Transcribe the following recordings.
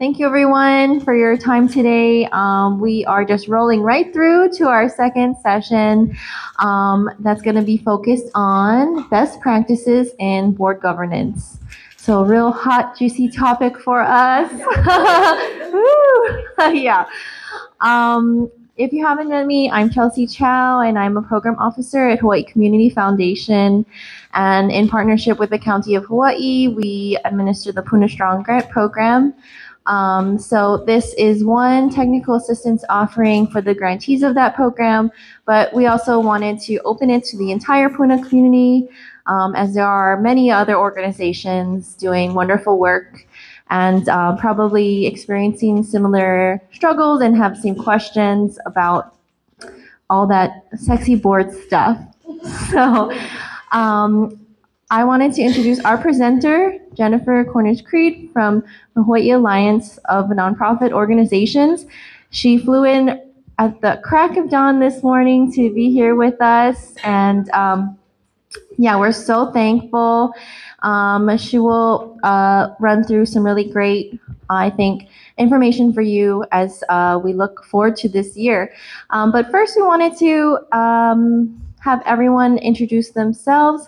Thank you, everyone, for your time today. Um, we are just rolling right through to our second session um, that's going to be focused on best practices in board governance. So, real hot, juicy topic for us. Yeah. Um, if you haven't met me, I'm Chelsea Chow, and I'm a program officer at Hawaii Community Foundation. And in partnership with the County of Hawaii, we administer the Puna Strong Grant Program. Um, so this is one technical assistance offering for the grantees of that program, but we also wanted to open it to the entire Puna community, um, as there are many other organizations doing wonderful work and uh, probably experiencing similar struggles and have same questions about all that sexy board stuff. So um, I wanted to introduce our presenter, Jennifer Cornish Creed from the Hawaii Alliance of Nonprofit Organizations. She flew in at the crack of dawn this morning to be here with us, and um, yeah, we're so thankful. Um, she will uh, run through some really great, I think, information for you as uh, we look forward to this year. Um, but first, we wanted to um, have everyone introduce themselves.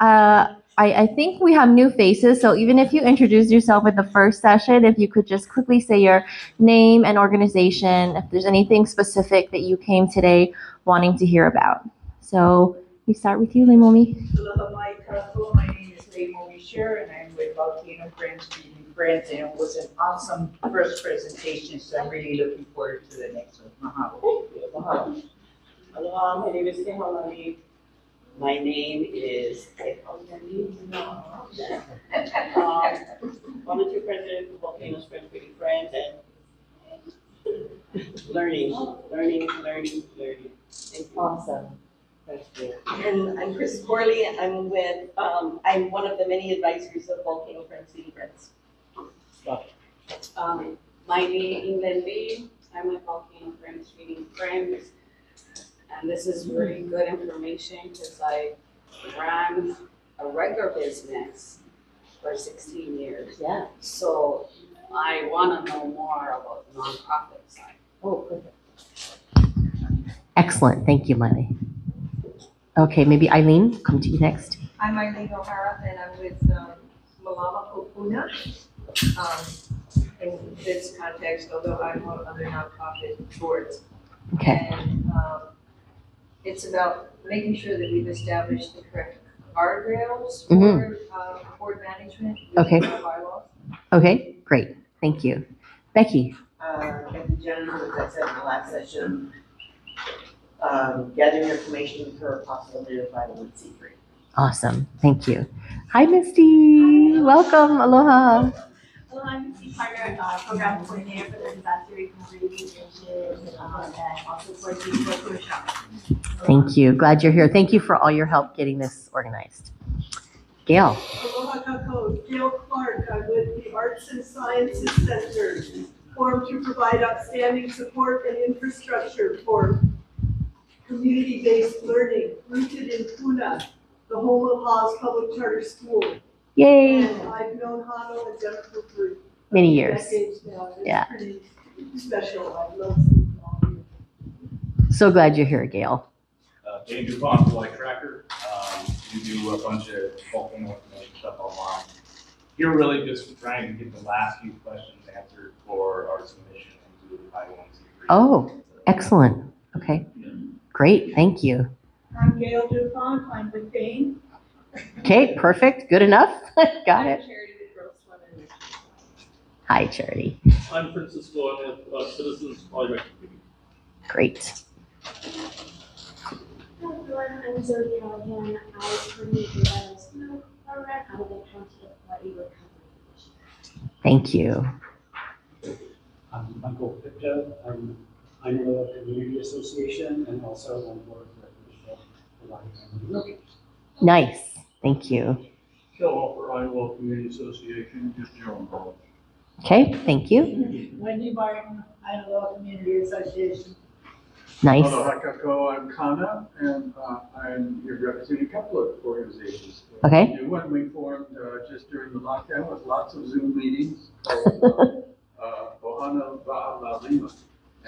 Uh, I, I think we have new faces, so even if you introduce yourself in the first session, if you could just quickly say your name and organization, if there's anything specific that you came today wanting to hear about. So we start with you, Leimomi. Aloha mai kākou. My name is Leimomi Sher and I'm with Volcano Friends Feeding Friends and it was an awesome first presentation, so I'm really looking forward to the next one. Mahalo. Aloha. Aloha, my name is Kehalani. My name is um, volunteer president of Volcanoes Friends Feeding Friends and learning, learning, learning, learning. Thank you. Awesome. And I'm Chris Corley. I'm with, um, I'm one of the many advisors of Volcano Friends Feeding Friends. Um, my name is England Lee, I'm with Volcano Friends Feeding Friends. And this is really good information because I ran a regular business for sixteen years. Yeah. So I wanna know more about the nonprofit side. Oh, perfect. Excellent, thank you, Lenny. Okay, maybe Eileen, come to you next. I'm Eileen O'Hara and I'm with um, Malama Kopuna. Um, in this context, although I'm on other nonprofit boards. Okay, And um, it's about making sure that we've established the correct guardrails for um, board management. Okay. our bylaws. okay, great, thank you. Becky, Uh, Becky Jennifer, as I said in the last session, um, gathering information for a possibility of five one C three. awesome, thank you. Hi, Misty, welcome, aloha. Hello, I'm Misty Carter, uh, program coordinator for the disaster recovery initiative, um, and also for the Roku. Thank you, glad you're here. Thank you for all your help getting this organized. Gail, Aloha kākou. Gail Clark. I'm with the Arts and Sciences Center, formed to provide outstanding support and infrastructure for community-based learning rooted in Puna, the home of Haas Public Charter School. Yay, And I've known Hano and Jennifer for many years. decades now. and Yeah. It's pretty special. I love seeing all of you. So glad you're here, Gail. uh, Dave Dupont, Hawaii Tracker. Um, we do a bunch of volcano information stuff online. Here really just trying to get the last few questions answered for our submission into the 501c3. Oh, excellent, okay, great, thank you. I'm Gail Dupont. I'm with Bain. Okay, perfect, good enough, got it. Charity with Girls Swim and Hi, Charity, I'm Francisco, I'm with uh, Citizens Project Committee. great. Hello everyone, I'm Zoe Callahan. I coordinate the Islands Snow program out of the County of Hawaii Recovery Division. Thank you. I'm Michael Pipta, I'm, I'm with the Community Association and also on board with the Hawaii Family Realtors. Nice, thank you. Phil Hopper, Iowa Community Association, just general knowledge. Okay, thank you, Wendy Martin, Iowa Community Association. nice, Hello, Hakako, I'm Kana, and uh, I'm here representing a couple of organizations. Okay. The New one we formed uh, just during the lockdown with lots of Zoom meetings called uh, uh, uh, Lima.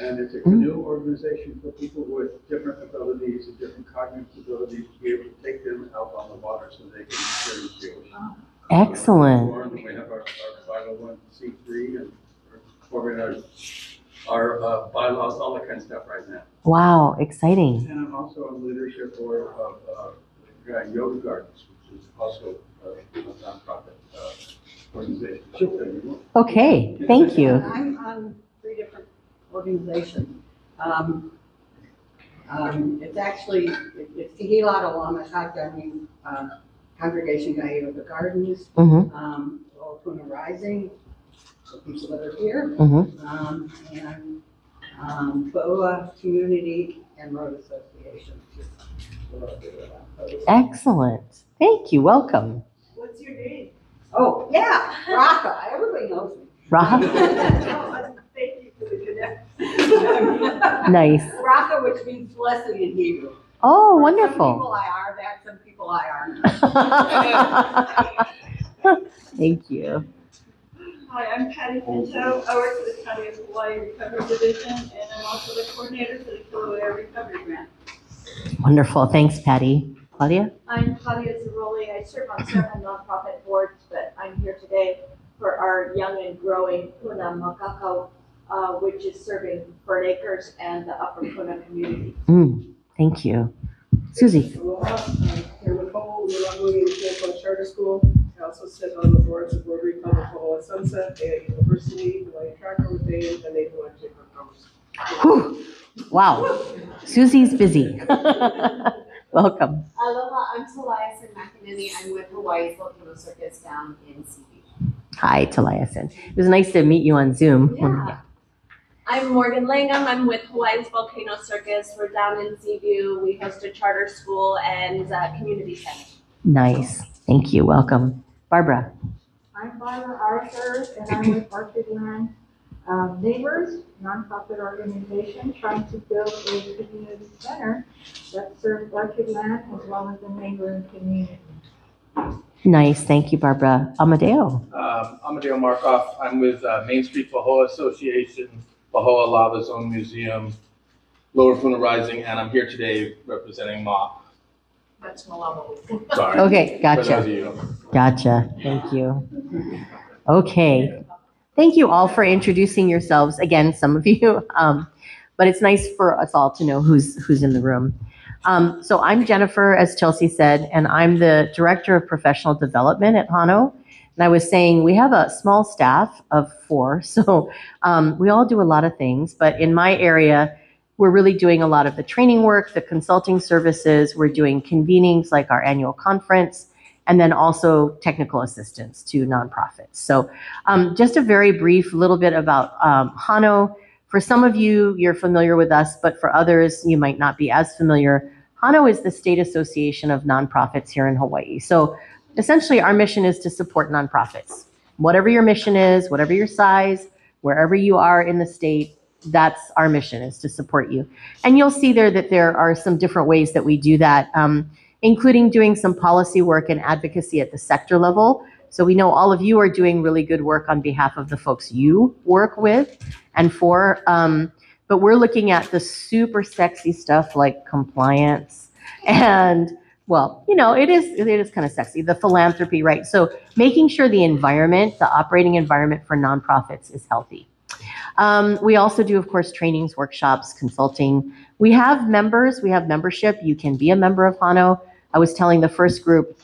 And it's a canoe organization for people with different abilities and different cognitive abilities to be able to take them out on the water so they can experience the ocean. Excellent. Or We have our, our five oh one C three and we're forming our, our uh, bylaws, all that kind of stuff right now. Wow, exciting. And I'm also on leadership board of, uh, Yoga Gardens, which is also uh, a nonprofit, uh, organization. She'll tell you more. Okay, thank you. I'm on three different organizations. Um, um, it's actually, it- it's Tehillah Alama Shotgun, uh, Congregation the Gardens, Mm-hmm, um, Puna Rising, the people that are here, mm-hmm. um, and, um, Boa Community and Road Association. which is a little bit of that. Excellent. Thank you. Welcome. What's your name? Oh, yeah, Raka, everybody knows me. Rahab, Oh, Thank you for the connection. nice. Raka, which means blessing in Hebrew. Oh, wonderful. Some wonderful. people I are that, some people I are not. Thank you. Hi, I'm Patty Pinto. I work for the County of Hawaii Recovery Division, and I'm also the coordinator for the Kilauea Recovery Grant. Wonderful. Thanks, Patty. Claudia? I'm Claudia Zaroli. I serve on several nonprofit boards, but I'm here today for our young and growing Puna Makako, uh, which is serving Burnt Acres and the Upper Puna community. Mm, thank you. Susie? Aloha, I'm Karen Nicole, Milagro Camp Charter School. I also sit on the boards of Rotary Club of Pahoa Sunset, a University, Hawaii Tracker with Dave, and Nathan West Chamber of Commerce. Whew. Wow. Susie's busy. Welcome. Aloha, I'm Taliasin McEnany. I'm with Hawaii's Volcano Circus down in Seaview. Hi, Taliasin. It was nice to meet you on Zoom. Yeah. I'm Morgan Langham. I'm with Hawaii's Volcano Circus. We're down in Seaview. We host a charter school and uh, community center. Nice. Thank you. Welcome. Barbara? I'm Barbara Arthur, and I'm with Orchid Land um, Neighbors, nonprofit organization trying to build a community center that serves Orchid Land as well as the neighboring community. Nice. Thank you, Barbara. Amadeo? Um, Amadeo Markoff. I'm with uh, Main Street Pahoa Association, Pahoa Lava Zone Museum, Lower Puna Rising, and I'm here today representing MOP. That's Malama. Sorry. Okay, For gotcha. those of you. Gotcha. Thank you. Okay. Thank you all for introducing yourselves. Again, some of you, um, but it's nice for us all to know who's who's in the room. Um, so I'm Jennifer, as Chelsea said, and I'm the director of professional development at Hano. And I was saying we have a small staff of four, so um, we all do a lot of things. But in my area, we're really doing a lot of the training work, the consulting services. We're doing convenings like our annual conference and then also technical assistance to nonprofits. So, um, just a very brief little bit about um, Hano. For some of you, you're familiar with us, but for others, you might not be as familiar. Hano is the state association of nonprofits here in Hawaii. So, essentially, our mission is to support nonprofits. Whatever your mission is, whatever your size, wherever you are in the state, that's our mission is to support you. And you'll see there that there are some different ways that we do that. Um, including doing some policy work and advocacy at the sector level. So we know all of you are doing really good work on behalf of the folks you work with and for. Um, but we're looking at the super sexy stuff like compliance and well, you know, it is it is kind of sexy. The philanthropy, right? So making sure the environment, the operating environment for nonprofits is healthy. Um, we also do, of course, trainings, workshops, consulting. We have members, we have membership. You can be a member of Hano. I was telling the first group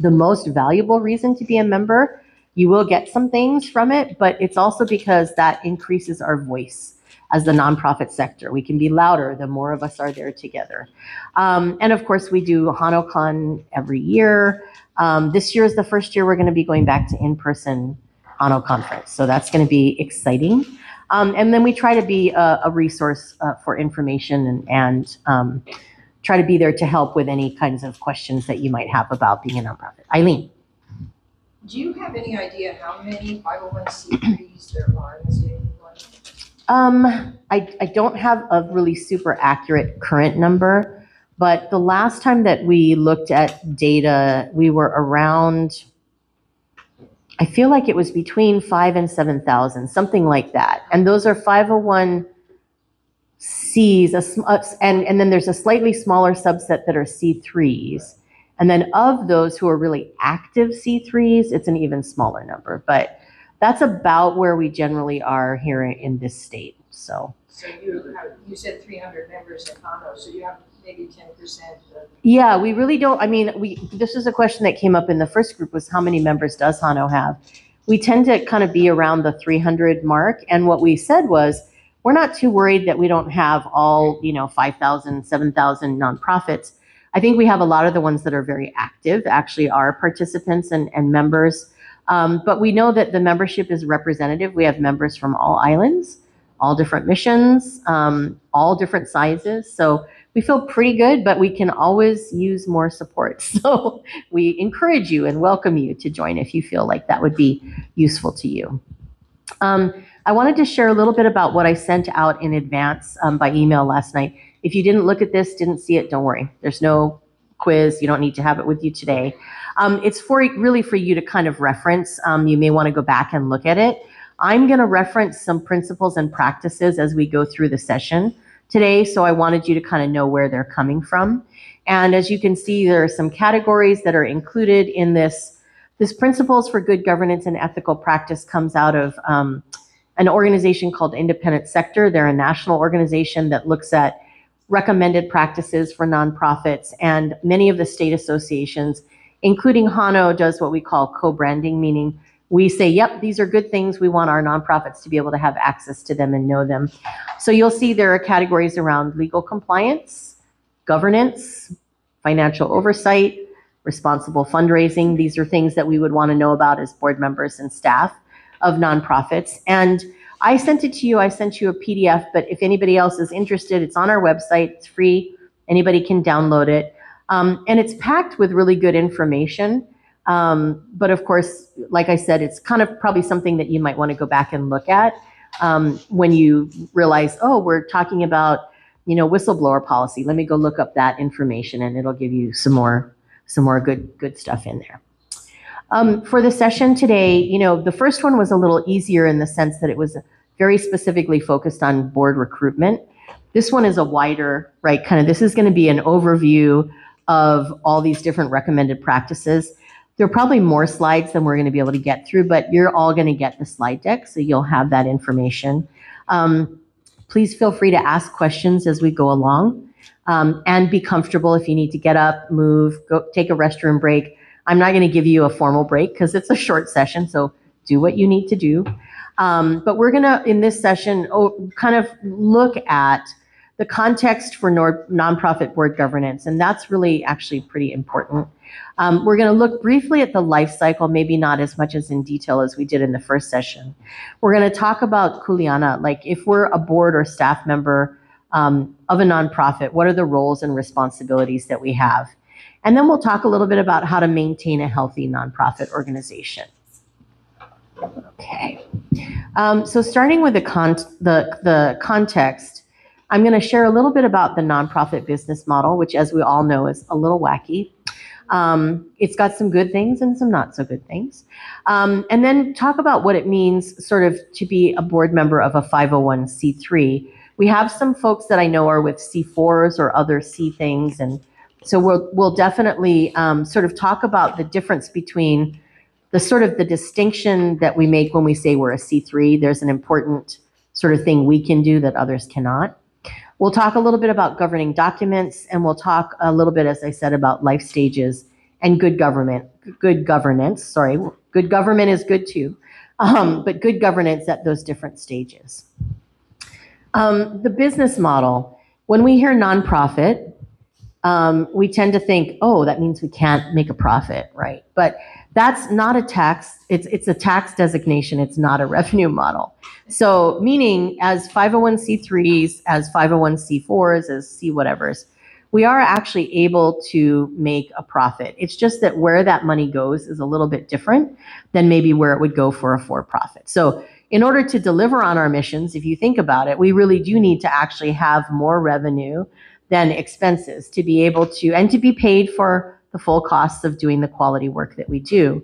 the most valuable reason to be a member. You will get some things from it, but it's also because that increases our voice as the nonprofit sector. We can be louder the more of us are there together. Um, and of course, we do HanoCon every year. Um, this year is the first year we're going to be going back to in-person Hano conference. So that's going to be exciting. Um, and then we try to be a, a resource uh, for information and, and um, try to be there to help with any kinds of questions that you might have about being a nonprofit. Eileen. Do you have any idea how many 501c3s there are in the state of? Um, I, I don't have a really super accurate current number, but the last time that we looked at data, we were around, I feel like it was between five and 7,000, something like that. And those are 501 Cs, a uh, and, and then there's a slightly smaller subset that are C3s. And then of those who are really active C3s, it's an even smaller number. But that's about where we generally are here in this state. So, So you have, you said three hundred members in Hano, so you have maybe ten percent of. yeah, we really don't, I mean, we, this is a question that came up in the first group was how many members does Hano have? We tend to kind of be around the 300 mark. And what we said was, we're not too worried that we don't have all, you know, 5,000, 7,000 nonprofits. I think we have a lot of the ones that are very active, actually are participants and, and members. Um, but we know that the membership is representative. We have members from all islands, all different missions, um, all different sizes. So we feel pretty good, but we can always use more support. So we encourage you and welcome you to join if you feel like that would be useful to you. Um, I wanted to share a little bit about what I sent out in advance um, by email last night. If you didn't look at this, didn't see it, don't worry. There's no quiz. You don't need to have it with you today. Um, it's for really for you to kind of reference. Um, you may want to go back and look at it. I'm going to reference some principles and practices as we go through the session today. So I wanted you to kind of know where they're coming from. And as you can see, there are some categories that are included in this. This principles for good governance and ethical practice comes out of um, an organization called Independent Sector. They're a national organization that looks at recommended practices for nonprofits, and many of the state associations, including Hano, does what we call co-branding, meaning we say, yep, these are good things. We want our nonprofits to be able to have access to them and know them. So you'll see there are categories around legal compliance, governance, financial oversight, responsible fundraising. These are things that we would want to know about as board members and staff of nonprofits. And I sent it to you. I sent you a PDF, but if anybody else is interested, it's on our website. It's free. Anybody can download it. Um, and it's packed with really good information. Um, but of course, like I said, it's kind of probably something that you might want to go back and look at um, when you realize, oh, we're talking about, you know, whistleblower policy. Let me go look up that information, and it'll give you some more, some more good, good stuff in there. Um, for the session today, you know, the first one was a little easier in the sense that it was very specifically focused on board recruitment. This one is a wider, right, kind of, this is going to be an overview of all these different recommended practices. There are probably more slides than we're going to be able to get through, but you're all going to get the slide deck, so you'll have that information. Um, please feel free to ask questions as we go along um, and be comfortable if you need to get up, move, go take a restroom break. I'm not going to give you a formal break because it's a short session, so do what you need to do. Um, but we're going to, in this session, oh, kind of look at the context for nonprofit board governance, and that's really actually pretty important. Um, we're going to look briefly at the life cycle, maybe not as much as in detail as we did in the first session. We're going to talk about Kuleana, like if we're a board or staff member um, of a nonprofit, what are the roles and responsibilities that we have? And then we'll talk a little bit about how to maintain a healthy nonprofit organization. Okay. Um, so starting with the, con- the, the context, I'm going to share a little bit about the nonprofit business model, which, as we all know, is a little wacky. Um, it's got some good things and some not so good things. Um, and then talk about what it means, sort of, to be a board member of a 501c3. We have some folks that I know are with C4s or other C things, and so we'll we'll definitely um, sort of talk about the difference between the sort of the distinction that we make when we say we're a C3. There's an important sort of thing we can do that others cannot. We'll talk a little bit about governing documents, and we'll talk a little bit, as I said, about life stages and good government, good governance. Sorry, good government is good too, um, but good governance at those different stages. Um, the business model. When we hear nonprofit, um, we tend to think, oh, that means we can't make a profit, right? But that's not a tax. It's it's a tax designation. It's not a revenue model. So meaning as 501c3s, as 501c4s, as C whatevers, we are actually able to make a profit. It's just that where that money goes is a little bit different than maybe where it would go for a for-profit. So in order to deliver on our missions, if you think about it, we really do need to actually have more revenue than expenses to be able to and to be paid for the full costs of doing the quality work that we do.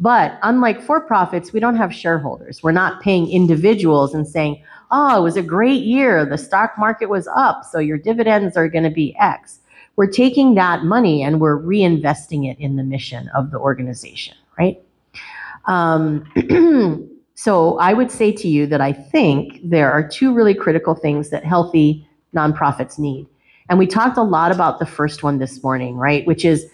But unlike for profits, we don't have shareholders. We're not paying individuals and saying, oh, it was a great year. The stock market was up, so your dividends are going to be X. We're taking that money and we're reinvesting it in the mission of the organization, right? Um, so I would say to you that I think there are two really critical things that healthy nonprofits need. And we talked a lot about the first one this morning, right? Which is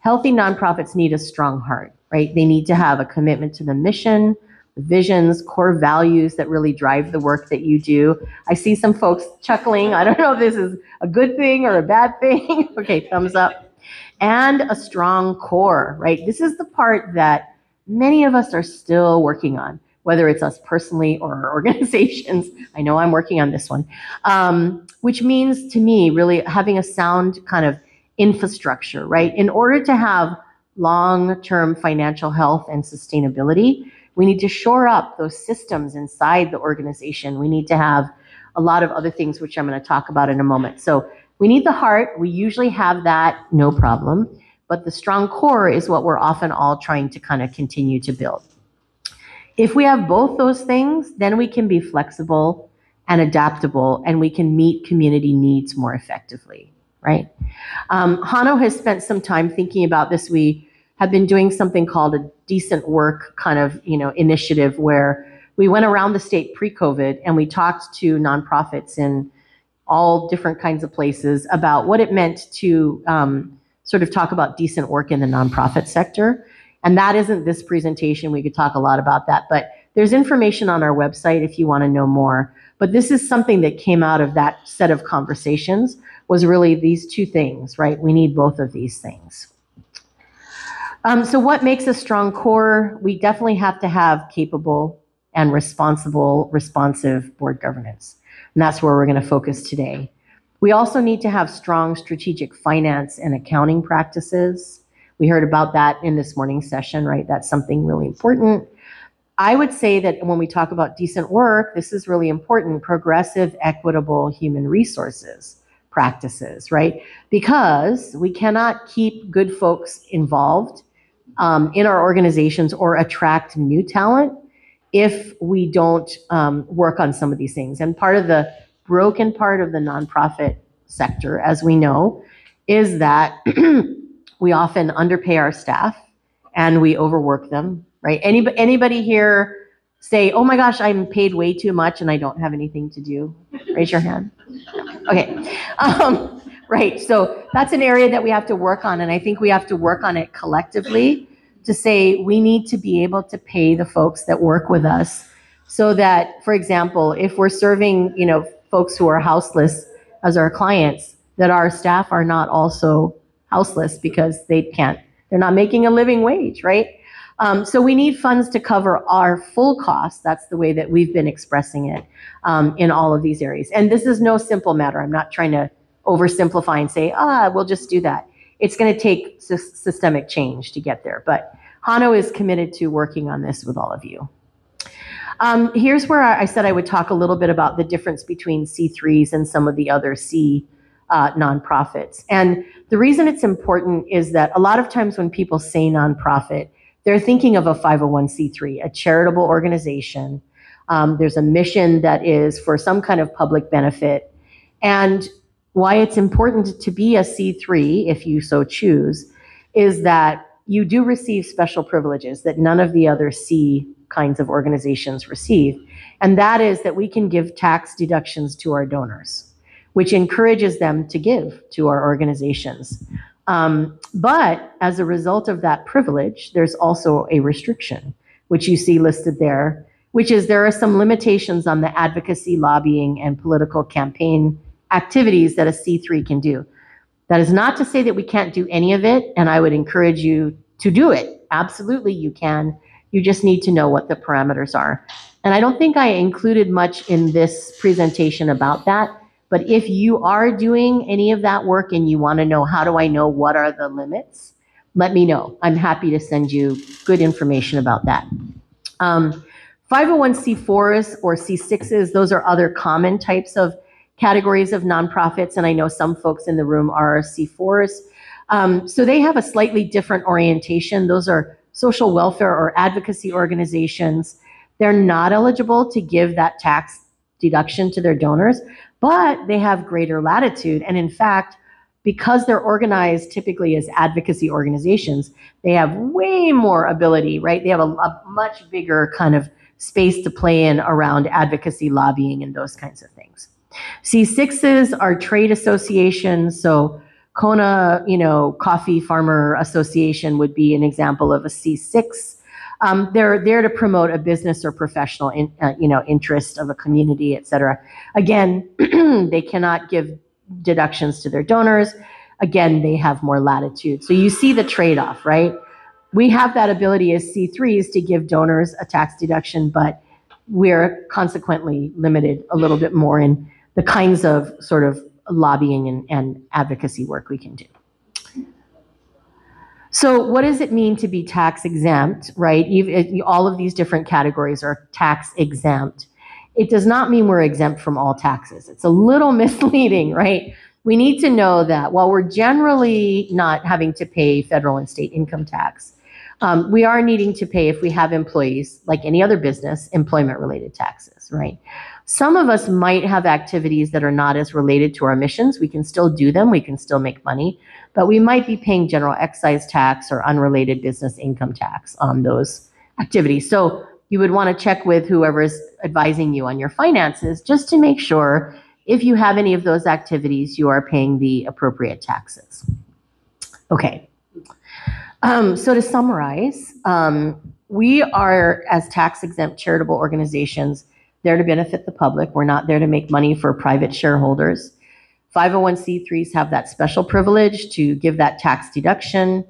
healthy nonprofits need a strong heart, right? They need to have a commitment to the mission, the visions, core values that really drive the work that you do. I see some folks chuckling. I don't know if this is a good thing or a bad thing. okay, thumbs up. And a strong core, right? This is the part that many of us are still working on, whether it's us personally or our organizations. I know I'm working on this one, um, which means to me really having a sound kind of infrastructure, right? In order to have long-term financial health and sustainability, we need to shore up those systems inside the organization. We need to have a lot of other things, which I'm going to talk about in a moment. So we need the heart. We usually have that, no problem. But the strong core is what we're often all trying to kind of continue to build. If we have both those things, then we can be flexible and adaptable and we can meet community needs more effectively, right? Um, Hano has spent some time thinking about this. We have been doing something called a decent work kind of, you know, initiative where we went around the state pre-COVID and we talked to nonprofits in all different kinds of places about what it meant to um, sort of talk about decent work in the nonprofit sector. And that isn't this presentation. We could talk a lot about that, but there's information on our website if you want to know more. But this is something that came out of that set of conversations was really these two things, right? We need both of these things. Um, so what makes a strong core? We definitely have to have capable and responsible, responsive board governance. And that's where we're going to focus today. We also need to have strong strategic finance and accounting practices. We heard about that in this morning's session, right? That's something really important. I would say that when we talk about decent work, this is really important progressive, equitable human resources practices, right? Because we cannot keep good folks involved um, in our organizations or attract new talent if we don't um, work on some of these things. And part of the broken part of the nonprofit sector, as we know, is that we often underpay our staff and we overwork them, right? Anybody, anybody here say, oh my gosh, I'm paid way too much and I don't have anything to do? Raise your hand. Okay. Um, right. So that's an area that we have to work on. And I think we have to work on it collectively to say we need to be able to pay the folks that work with us so that, for example, if we're serving, you know, folks who are houseless as our clients, that our staff are not also houseless because they can't, they're not making a living wage, right? Um, so we need funds to cover our full costs. That's the way that we've been expressing it um, in all of these areas. And this is no simple matter. I'm not trying to oversimplify and say, ah, we'll just do that it's going to take sy- systemic change to get there. But Hano is committed to working on this with all of you. Um, here's where I said I would talk a little bit about the difference between C3s and some of the other C uh, nonprofits. And the reason it's important is that a lot of times when people say nonprofit, they're thinking of a 501c3, a charitable organization. Um, there's a mission that is for some kind of public benefit. And why it's important to be a C3, if you so choose, is that you do receive special privileges that none of the other C kinds of organizations receive. And that is that we can give tax deductions to our donors, which encourages them to give to our organizations. Um, but as a result of that privilege, there's also a restriction, which you see listed there, which is there are some limitations on the advocacy, lobbying, and political campaign activities that a C3 can do. That is not to say that we can't do any of it, and I would encourage you to do it. Absolutely, you can. You just need to know what the parameters are. And I don't think I included much in this presentation about that, but if you are doing any of that work and you want to know how do I know what are the limits, let me know. I'm happy to send you good information about that. Um, 501c4s or C6s, those are other common types of categories of nonprofits, and I know some folks in the room are C4s. Um, so they have a slightly different orientation. Those are social welfare or advocacy organizations, they're not eligible to give that tax deduction to their donors, but they have greater latitude. And in fact, because they're organized typically as advocacy organizations, they have way more ability, right? They have a, a much bigger kind of space to play in around advocacy, lobbying, and those kinds of things. C6s are trade associations. So Kona, you know, Coffee Farmer Association would be an example of a C6. Um, they're there to promote a business or professional, in, uh, you know, interest of a community, et cetera. Again, they cannot give deductions to their donors. Again, they have more latitude. So you see the trade-off, right? We have that ability as C3s to give donors a tax deduction, but we're consequently limited a little bit more in the kinds of sort of lobbying and, and advocacy work we can do. So what does it mean to be tax exempt, right? All of these different categories are tax exempt. It does not mean we're exempt from all taxes. It's a little misleading, right? We need to know that while we're generally not having to pay federal and state income tax, um, we are needing to pay if we have employees, like any other business, employment related taxes, right? Some of us might have activities that are not as related to our missions. We can still do them, we can still make money, but we might be paying general excise tax or unrelated business income tax on those activities. So you would want to check with whoever is advising you on your finances just to make sure if you have any of those activities, you are paying the appropriate taxes. Okay. Um, so to summarize, um, we are, as tax exempt charitable organizations, there to benefit the public. We're not there to make money for private shareholders. 501c3s have that special privilege to give that tax deduction.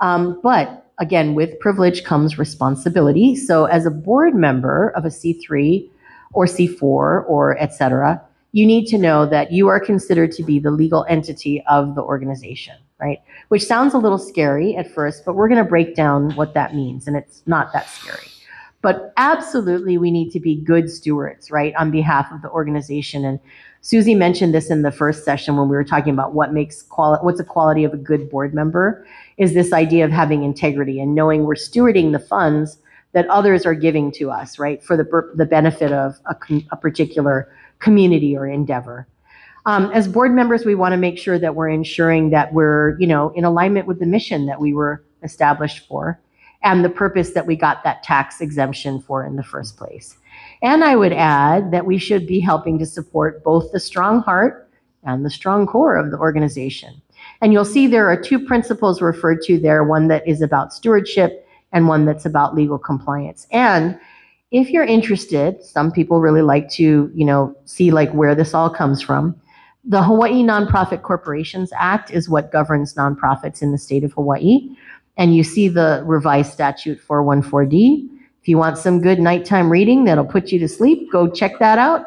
Um, but again, with privilege comes responsibility. So as a board member of a C3 or C4 or et cetera, you need to know that you are considered to be the legal entity of the organization, right? Which sounds a little scary at first, but we're going to break down what that means, and it's not that scary. But absolutely, we need to be good stewards, right, on behalf of the organization. And Susie mentioned this in the first session when we were talking about what makes quality, what's the quality of a good board member, is this idea of having integrity and knowing we're stewarding the funds that others are giving to us, right, for the, the benefit of a, a particular community or endeavor. Um, as board members, we want to make sure that we're ensuring that we're, you know, in alignment with the mission that we were established for and the purpose that we got that tax exemption for in the first place. And I would add that we should be helping to support both the strong heart and the strong core of the organization. And you'll see there are two principles referred to there, one that is about stewardship and one that's about legal compliance. And if you're interested, some people really like to, you know, see like where this all comes from. The Hawaii Nonprofit Corporations Act is what governs nonprofits in the state of Hawaii. And you see the revised statute 414D. You want some good nighttime reading that'll put you to sleep, go check that out.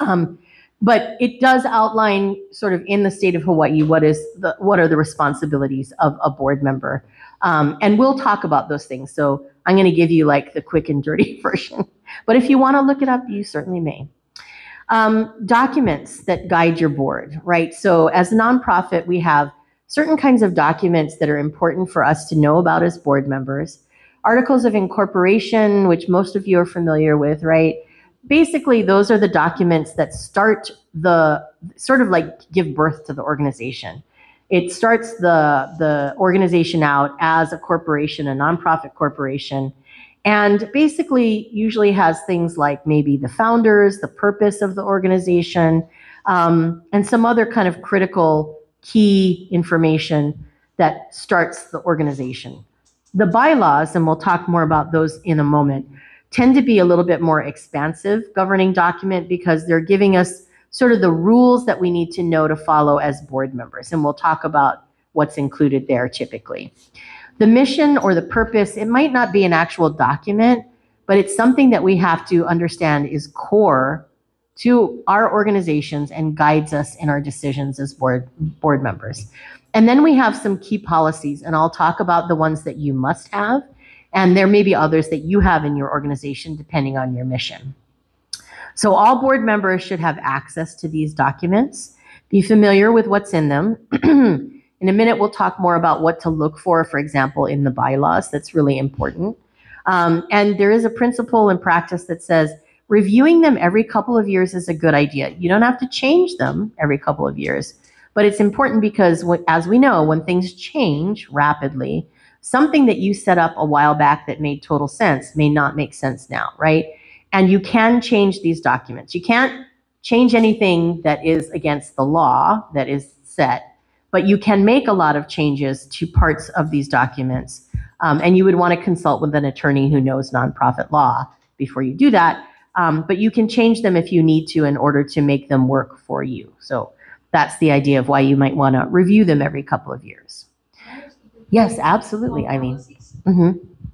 Um, but it does outline sort of in the state of Hawaii what is the what are the responsibilities of a board member. Um, and we'll talk about those things. So I'm going to give you like the quick and dirty version. But if you want to look it up, you certainly may. Um, documents that guide your board, right? So as a nonprofit, we have certain kinds of documents that are important for us to know about as board members. Articles of incorporation, which most of you are familiar with, right? Basically, those are the documents that start the sort of like give birth to the organization. It starts the, the organization out as a corporation, a nonprofit corporation, and basically usually has things like maybe the founders, the purpose of the organization, um, and some other kind of critical key information that starts the organization. The bylaws, and we'll talk more about those in a moment, tend to be a little bit more expansive governing document because they're giving us sort of the rules that we need to know to follow as board members. And we'll talk about what's included there typically. The mission or the purpose, it might not be an actual document, but it's something that we have to understand is core to our organizations and guides us in our decisions as board, board members. And then we have some key policies, and I'll talk about the ones that you must have, and there may be others that you have in your organization depending on your mission. So all board members should have access to these documents, be familiar with what's in them, In a minute, we'll talk more about what to look for, for example, in the bylaws. That's really important. Um, and there is a principle in practice that says reviewing them every couple of years is a good idea. You don't have to change them every couple of years, but it's important because, as we know, when things change rapidly, something that you set up a while back that made total sense may not make sense now, right? And you can change these documents. You can't change anything that is against the law that is set, but you can make a lot of changes to parts of these documents. Um, and you would want to consult with an attorney who knows nonprofit law before you do that. Um, but you can change them if you need to in order to make them work for you. So that's the idea of why you might want to review them every couple of years. Yes, absolutely, Eileen. hmm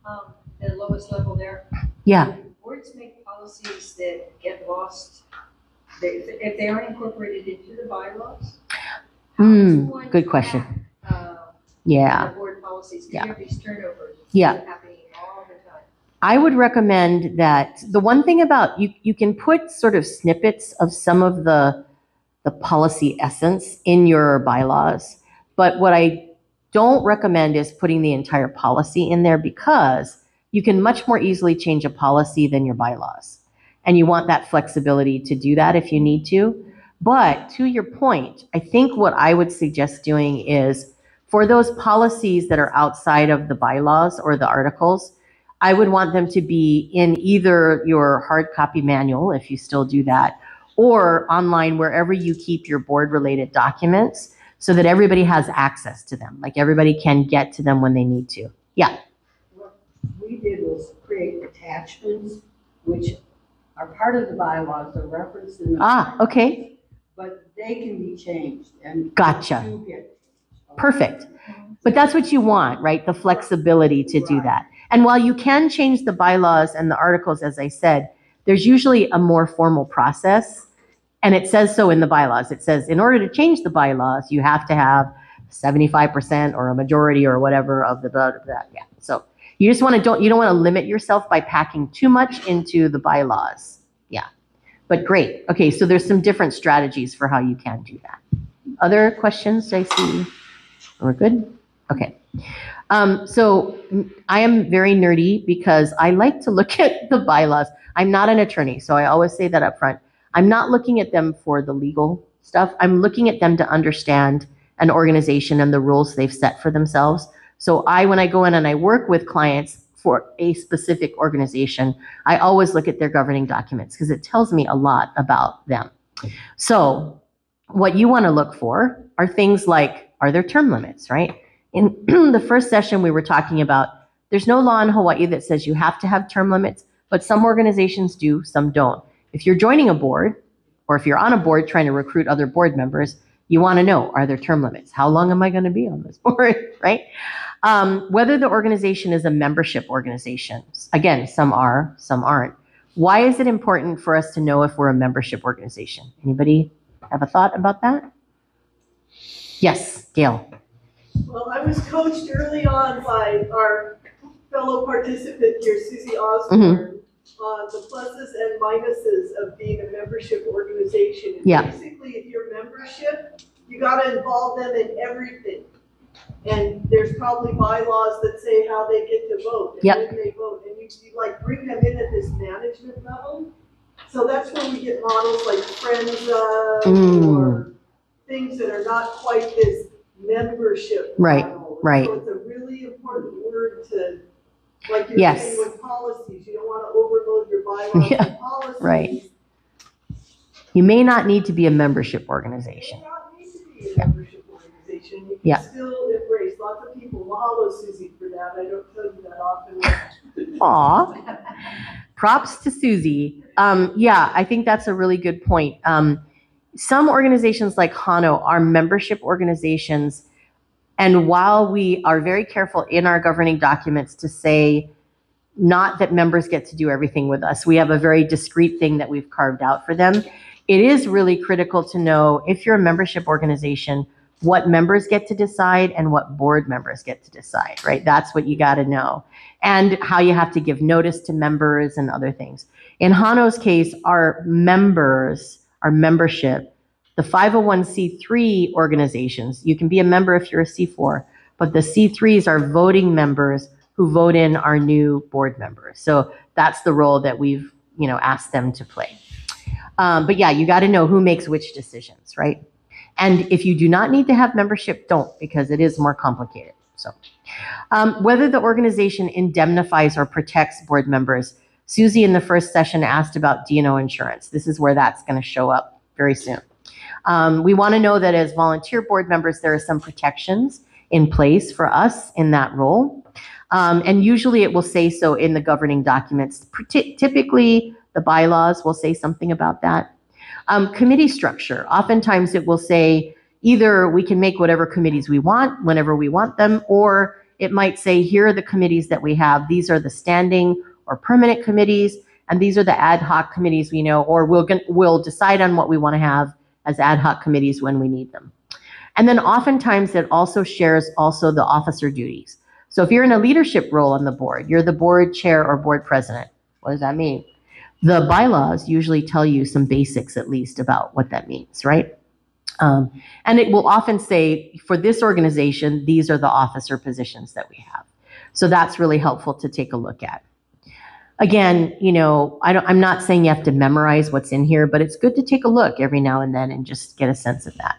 Um, the lowest level there. Yeah. Boards make policies that get lost, they, if they aren't incorporated into the bylaws. Hmm, good question. uh, Yeah. the Board policies, Yeah. these turnovers. Yeah. Happening all the time. I would recommend that the one thing about you, you can put sort of snippets of some of the the policy essence in your bylaws. But what I don't recommend is putting the entire policy in there because you can much more easily change a policy than your bylaws. And you want that flexibility to do that if you need to. But to your point, I think what I would suggest doing is for those policies that are outside of the bylaws or the articles, I would want them to be in either your hard copy manual, if you still do that, or online wherever you keep your board related documents so that everybody has access to them. Like everybody can get to them when they need to. Yeah. What we did was create attachments, which are part of the bylaws, they're referenced in the. Ah, okay. But they can be changed and. Gotcha. Perfect. But that's what you want, right? The flexibility to do that. And while you can change the bylaws and the articles, as I said, there's usually a more formal process. And it says so in the bylaws. It says, in order to change the bylaws, you have to have 75% or a majority or whatever of the, blah, blah, blah. yeah. So you just want to, don't, you don't want to limit yourself by packing too much into the bylaws. Yeah. But great. Okay. So there's some different strategies for how you can do that. Other questions I see? We're good? Okay. Um, so I am very nerdy because I like to look at the bylaws. I'm not an attorney, so I always say that up front. I'm not looking at them for the legal stuff. I'm looking at them to understand an organization and the rules they've set for themselves. So I, when I go in and I work with clients for a specific organization, I always look at their governing documents because it tells me a lot about them. So what you want to look for are things like, are there term limits, right? In the first session, we were talking about there's no law in Hawaii that says you have to have term limits, but some organizations do, some don't. If you're joining a board, or if you're on a board trying to recruit other board members, you want to know, are there term limits? How long am I going to be on this board, right? Um, whether the organization is a membership organization. Again, some are, some aren't. Why is it important for us to know if we're a membership organization? Anybody have a thought about that? Yes, Gail. Well, I was coached early on by our fellow participant here, Susie Osborne, on the pluses and minuses of being a membership organization. And Yeah. Basically, if you're membership, you gotta involve them in everything. And there's probably bylaws that say how they get to vote. Yep. And when they vote, and you, you like bring them in at this management level. So that's where we get models like Friendsgov Mm. or things that are not quite this membership. Right, model. right. So it's a really important word to, like you're Yes. saying with policies, you don't want to overload your bylaws Yeah, and policies. right. You may not need to be a membership organization. Be a membership organization, you Yeah. can still embrace, lots of people, mahalo Susie for that, I don't tell you that often. Aw. Props to Susie. Um, yeah, I think that's a really good point. Um, some organizations like Hano are membership organizations. And while we are very careful in our governing documents to say not that members get to do everything with us, we have a very discrete thing that we've carved out for them. It is really critical to know if you're a membership organization, what members get to decide and what board members get to decide, right? That's what you got to know. And how you have to give notice to members and other things. In Hano's case, our members, our membership, The 501c3 organizations, you can be a member if you're a C4, but the C3s are voting members who vote in our new board members. So that's the role that we've, you know, asked them to play. Um, but yeah, you got to know who makes which decisions, right? And if you do not need to have membership, don't, because it is more complicated. So, um, whether the organization indemnifies or protects board members, Susie in the first session asked about D&O insurance. This is where that's going to show up very soon. Um, we want to know that as volunteer board members, there are some protections in place for us in that role. Um, and usually it will say so in the governing documents. Typically, the bylaws will say something about that. Um, committee structure, oftentimes it will say either we can make whatever committees we want whenever we want them, or it might say here are the committees that we have. These are the standing or permanent committees, and these are the ad hoc committees we know, or we'll, we'll decide on what we want to have as ad hoc committees when we need them. And then oftentimes it also shares also the officer duties. So if you're in a leadership role on the board, you're the board chair or board president. What does that mean? The bylaws usually tell you some basics at least about what that means, right? Um, and it will often say, for this organization, these are the officer positions that we have. So that's really helpful to take a look at. Again, you know, I don't, I'm not saying you have to memorize what's in here, but it's good to take a look every now and then and just get a sense of that.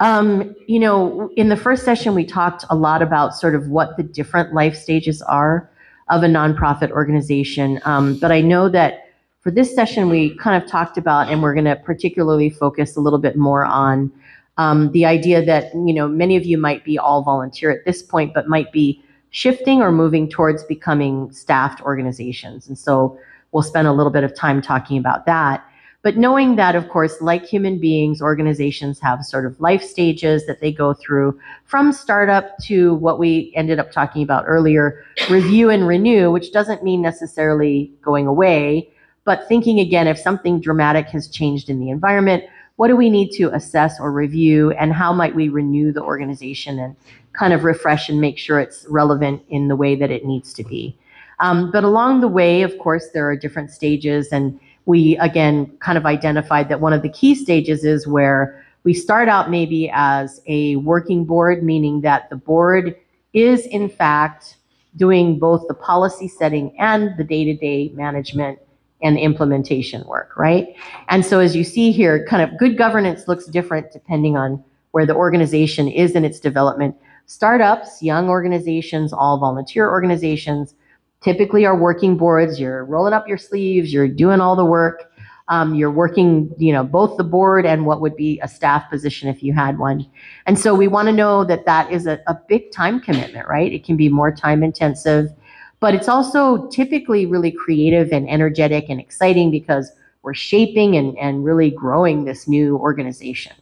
Um, you know, in the first session, we talked a lot about sort of what the different life stages are of a nonprofit organization. Um, but I know that for this session, we kind of talked about, and we're going to particularly focus a little bit more on um, the idea that, you know, many of you might be all volunteer at this point, but might be shifting or moving towards becoming staffed organizations. And so we'll spend a little bit of time talking about that. But knowing that, of course, like human beings, organizations have sort of life stages that they go through from startup to what we ended up talking about earlier, review and renew, which doesn't mean necessarily going away, but thinking again, if something dramatic has changed in the environment, what do we need to assess or review and how might we renew the organization and kind of refresh and make sure it's relevant in the way that it needs to be. Um, but along the way, of course, there are different stages and we again kind of identified that one of the key stages is where we start out maybe as a working board, meaning that the board is in fact doing both the policy setting and the day-to-day management and implementation work, right? And so as you see here, kind of good governance looks different depending on where the organization is in its development. Startups, young organizations, all volunteer organizations, typically are working boards. You're rolling up your sleeves, you're doing all the work. Um, you're working, you know, both the board and what would be a staff position if you had one. And so we want to know that that is a, a big time commitment, right? It can be more time intensive, but it's also typically really creative and energetic and exciting because we're shaping and, and really growing this new organization.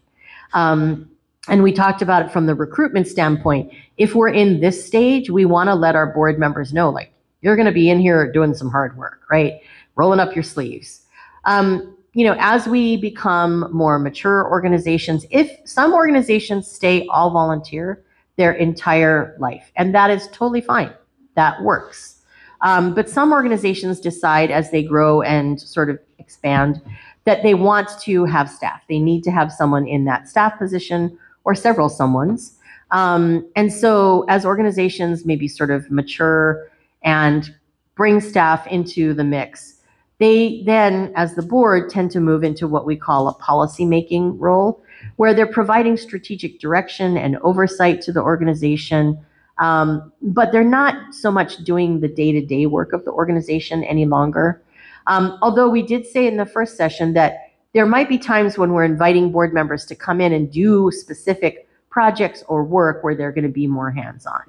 Um, and we talked about it from the recruitment standpoint. If we're in this stage, we want to let our board members know, like, you're going to be in here doing some hard work, right? Rolling up your sleeves. Um, you know, as we become more mature organizations, if some organizations stay all volunteer their entire life, and that is totally fine, that works. Um, but some organizations decide as they grow and sort of expand that they want to have staff. They need to have someone in that staff position or several someones. Um, and so as organizations maybe sort of mature and bring staff into the mix, they then, as the board, tend to move into what we call a policy-making role, where they're providing strategic direction and oversight to the organization, um, but they're not so much doing the day-to-day work of the organization any longer. Um, although we did say in the first session that there might be times when we're inviting board members to come in and do specific projects or work where they're going to be more hands-on.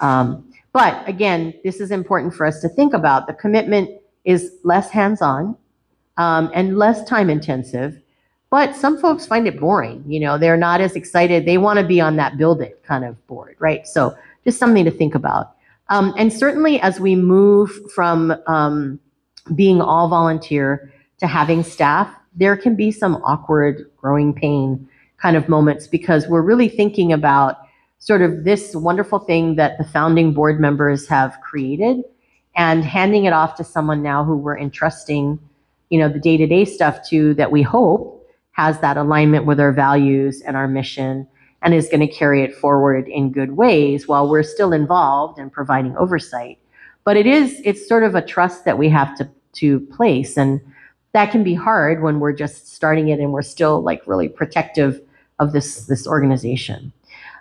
Um, but again, this is important for us to think about. The commitment is less hands-on um, and less time-intensive. But some folks find it boring. You know, they're not as excited. They want to be on that build it kind of board, right? So just something to think about. Um, and certainly as we move from um, being all volunteer to having staff, there can be some awkward growing pain kind of moments because we're really thinking about sort of this wonderful thing that the founding board members have created and handing it off to someone now who we're entrusting, you know, the day-to-day stuff to that we hope has that alignment with our values and our mission and is going to carry it forward in good ways while we're still involved and providing oversight. But it is, it's sort of a trust that we have to, to place. And that can be hard when we're just starting it and we're still like really protective of this, this organization.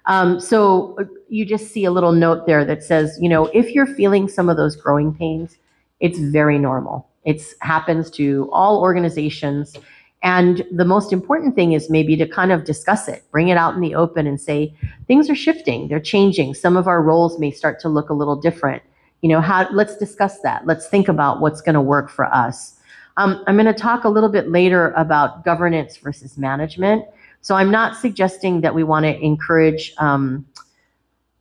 Um, so uh, you just see a little note there that says, you know, if you're feeling some of those growing pains, it's very normal. It happens to all organizations. And the most important thing is maybe to kind of discuss it, bring it out in the open and say, things are shifting, they're changing. Some of our roles may start to look a little different. You know, how, let's discuss that. Let's think about what's going to work for us. Um, I'm going to talk a little bit later about governance versus management. So I'm not suggesting that we want to encourage um,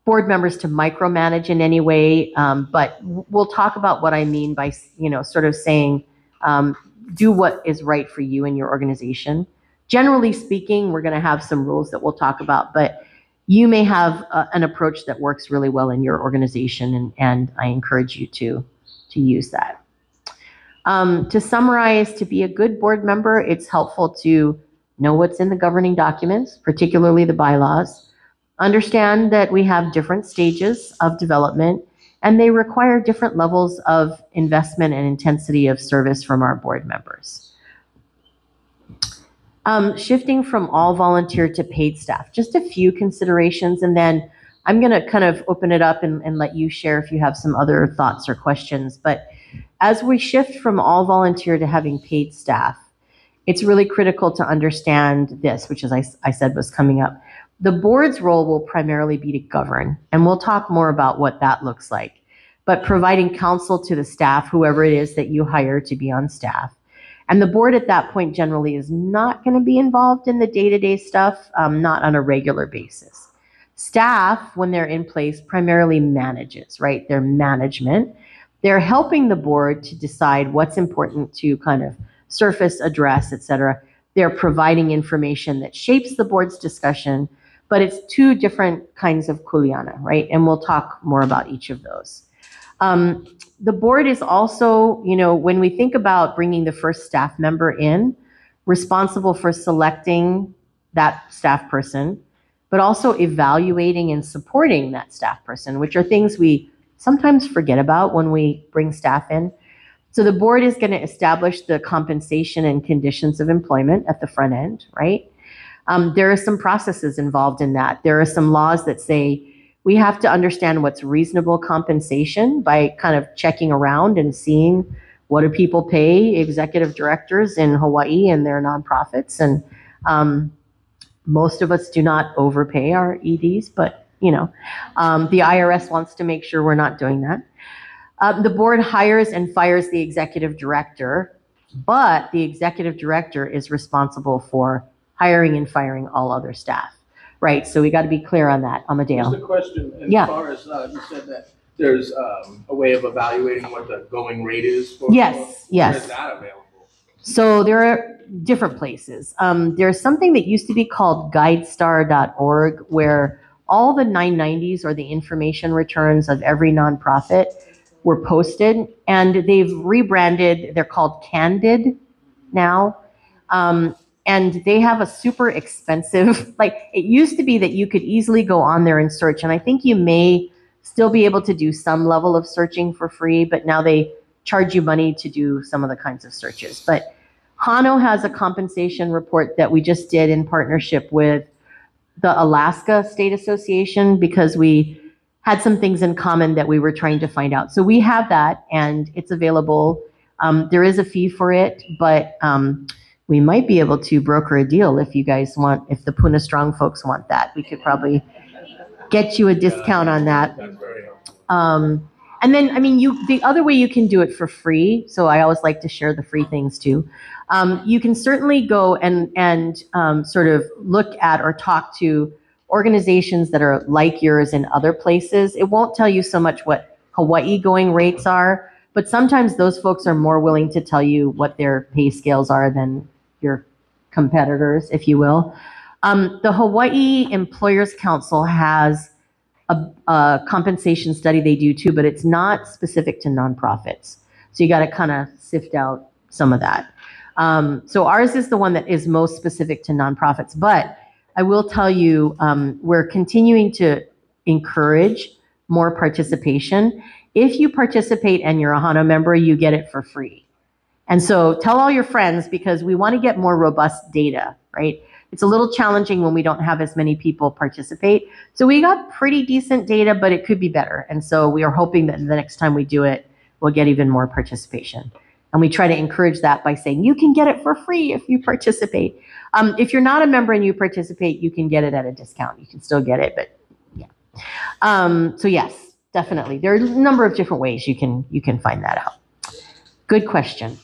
board members to micromanage in any way, um, but we'll talk about what I mean by, you know, sort of saying, um, do what is right for you and your organization. Generally speaking, we're going to have some rules that we'll talk about, but you may have uh, an approach that works really well in your organization, and, and I encourage you to, to use that. Um, to summarize, to be a good board member, it's helpful to know what's in the governing documents, particularly the bylaws, understand that we have different stages of development and they require different levels of investment and intensity of service from our board members. Um, shifting from all volunteer to paid staff, just a few considerations, and then I'm going to kind of open it up and, and let you share if you have some other thoughts or questions. But as we shift from all volunteer to having paid staff, it's really critical to understand this, which as I, I said was coming up. The board's role will primarily be to govern, and we'll talk more about what that looks like. But providing counsel to the staff, whoever it is that you hire to be on staff. And the board at that point generally is not going to be involved in the day to day stuff, um, not on a regular basis. Staff, when they're in place, primarily manages, right? They're management. They're helping the board to decide what's important to kind of surface, address, et cetera. They're providing information that shapes the board's discussion, but it's two different kinds of kuleana, right? And we'll talk more about each of those. Um, the board is also, you know, when we think about bringing the first staff member in, responsible for selecting that staff person, but also evaluating and supporting that staff person, which are things we sometimes forget about when we bring staff in. So the board is going to establish the compensation and conditions of employment at the front end, right? Um, there are some processes involved in that. There are some laws that say we have to understand what's reasonable compensation by kind of checking around and seeing what do people pay executive directors in Hawaii and their nonprofits. And um, most of us do not overpay our EDs, but you know, um, the IRS wants to make sure we're not doing that. Uh, the board hires and fires the executive director, but the executive director is responsible for hiring and firing all other staff. Right, so we got to be clear on that. Amadeo. Just a question, as Yeah. far as, uh, you said that there's, um, a way of evaluating what the going rate is for. Yes, yes. is that available? So there are different places. Um, there's something that used to be called guidestar.org where all the 990s or the information returns of every nonprofit were posted and they've rebranded. They're called Candid now. Um, and they have a super expensive, like it used to be that you could easily go on there and search. And I think you may still be able to do some level of searching for free, but now they charge you money to do some of the kinds of searches. But HANO has a compensation report that we just did in partnership with the Alaska State Association because we had some things in common that we were trying to find out. So we have that and it's available. Um, there is a fee for it, but um, we might be able to broker a deal if you guys want, if the Puna Strong folks want that. We could probably get you a discount on that. Um, and then, I mean, you the other way you can do it for free. So I always like to share the free things too. Um, you can certainly go and and um, sort of look at or talk to organizations that are like yours in other places. It won't tell you so much what Hawaii going rates are, but sometimes those folks are more willing to tell you what their pay scales are than your competitors, if you will. Um, the Hawaii Employers Council has a, a compensation study they do too, but it's not specific to nonprofits. So you got to kind of sift out some of that. Um, so ours is the one that is most specific to nonprofits. But I will tell you, um, we're continuing to encourage more participation. If you participate and you're a HANO member, you get it for free. And so tell all your friends because we want to get more robust data, right? It's a little challenging when we don't have as many people participate. So we got pretty decent data, but it could be better. And so we are hoping that the next time we do it, we'll get even more participation. And we try to encourage that by saying you can get it for free if you participate. Um, if you're not a member and you participate, you can get it at a discount. You can still get it, but yeah. Um, so yes, definitely. There are a number of different ways you can you can find that out. Good question.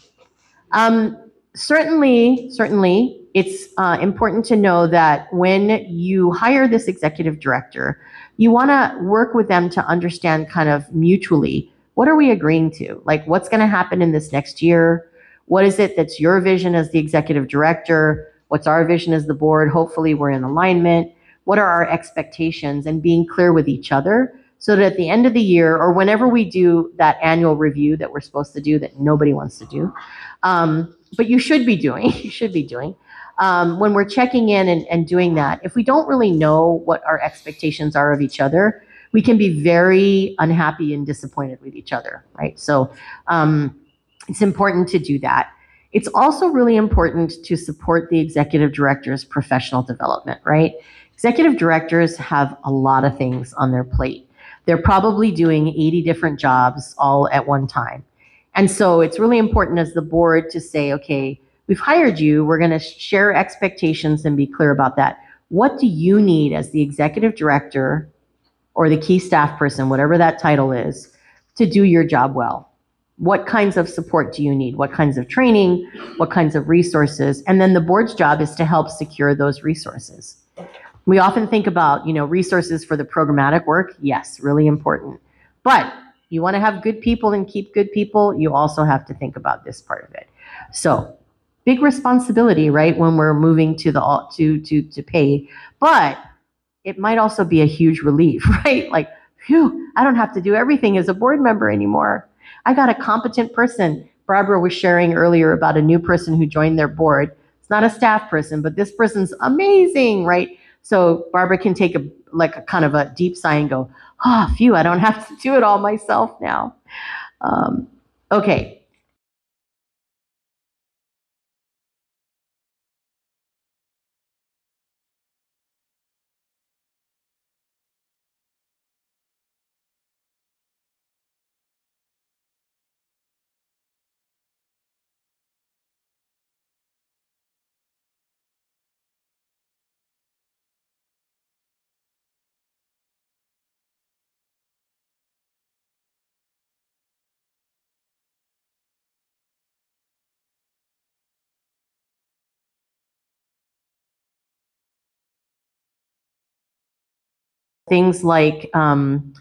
Um, certainly, certainly, it's uh, important to know that when you hire this executive director, you want to work with them to understand kind of mutually what are we agreeing to? Like, what's going to happen in this next year? What is it that's your vision as the executive director? What's our vision as the board? Hopefully, we're in alignment. What are our expectations? And being clear with each other so that at the end of the year or whenever we do that annual review that we're supposed to do that nobody wants to do, um, but you should be doing, you should be doing. Um, when we're checking in and, and doing that, if we don't really know what our expectations are of each other, we can be very unhappy and disappointed with each other, right? So um, it's important to do that. It's also really important to support the executive director's professional development, right? Executive directors have a lot of things on their plate. They're probably doing 80 different jobs all at one time. And so it's really important as the board to say, okay, we've hired you, we're going to share expectations and be clear about that. What do you need as the executive director or the key staff person, whatever that title is, to do your job well? What kinds of support do you need? What kinds of training? What kinds of resources? And then the board's job is to help secure those resources. We often think about, you know, resources for the programmatic work. Yes, really important. But you want to have good people and keep good people, you also have to think about this part of it. So, big responsibility, right, when we're moving to the to to to pay. But it might also be a huge relief, right? Like, phew, I don't have to do everything as a board member anymore. I got a competent person. Barbara was sharing earlier about a new person who joined their board. It's not a staff person, but this person's amazing, right? So Barbara can take a like a kind of a deep sigh and go, "Ah, oh, phew, I don't have to do it all myself now." Um, okay, things like um,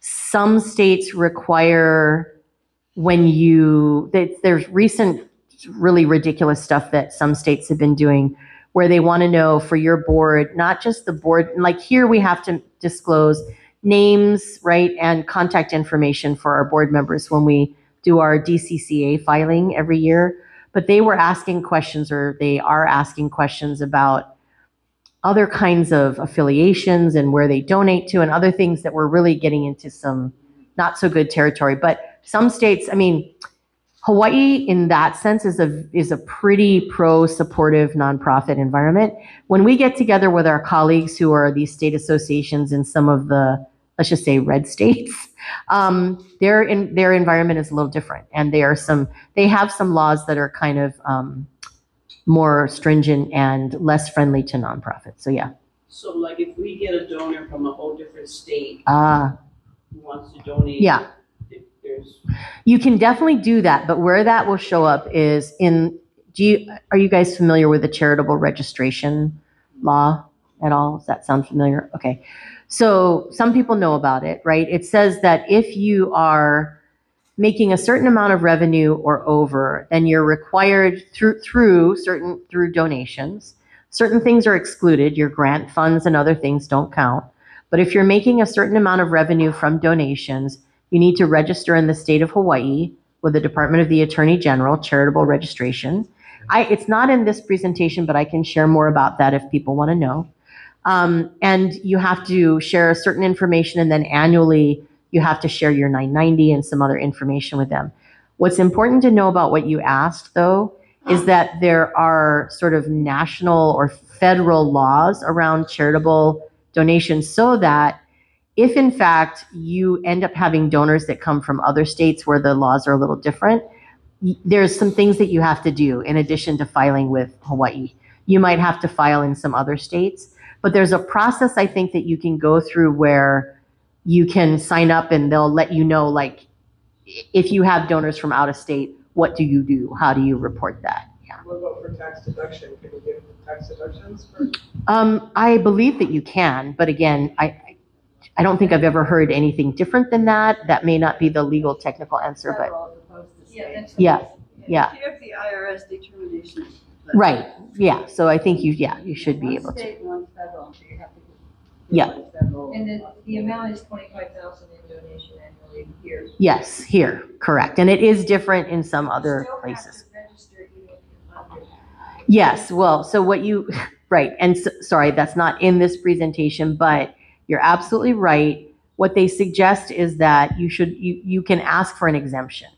some states require when you that there's recent really ridiculous stuff that some states have been doing where they want to know for your board not just the board like here we have to disclose names right and contact information for our board members when we do our dcca filing every year. But they were asking questions or they are asking questions about other kinds of affiliations and where they donate to and other things that we're really getting into some not so good territory. But some states, I mean, Hawaii in that sense is a is a pretty pro supportive nonprofit environment. When we get together with our colleagues who are these state associations in some of the let's just say red states, um, their in their environment is a little different, and they are some they have some laws that are kind of um, more stringent and less friendly to nonprofits. So yeah. So like if we get a donor from a whole different state Ah, who wants to donate. Yeah. you can definitely do that, but where that will show up is in. Do you are you guys familiar with the charitable registration law at all? Does that sound familiar? Okay. So some people know about it, right? It says that if you are making a certain amount of revenue or over, then you're required through through certain through donations. Certain things are excluded. Your grant funds and other things don't count. But if you're making a certain amount of revenue from donations, you need to register in the state of Hawaii with the Department of the Attorney General charitable registration. I, it's not in this presentation, but I can share more about that if people want to know. Um, and you have to share certain information and then annually you have to share your 990 and some other information with them. What's important to know about what you asked though is that there are sort of national or federal laws around charitable donations so that if in fact you end up having donors that come from other states where the laws are a little different, there's some things that you have to do in addition to filing with Hawaii. You might have to file in some other states, but there's a process I think that you can go through where you can sign up and they'll let you know like if you have donors from out of state, what do you do? How do you report that? Yeah. What about for tax deduction? Can you give tax deductions for? Um, I believe that you can, but again, I, I don't think I've ever heard anything different than that. That may not be the legal technical answer, but Yeah, yeah, yeah, You have the IRS determination. right, yeah. So I think you, yeah, you should be able to. state, one federal, so you have to. Yeah. And the, the amount is twenty-five thousand in donation annually here. Yes, here, correct. And it is different in some other places. Register even if you're under. Yes, well, so what you, right, and s sorry, that's not in this presentation, but you're absolutely right. What they suggest is that you should, you, you can ask for an exemption.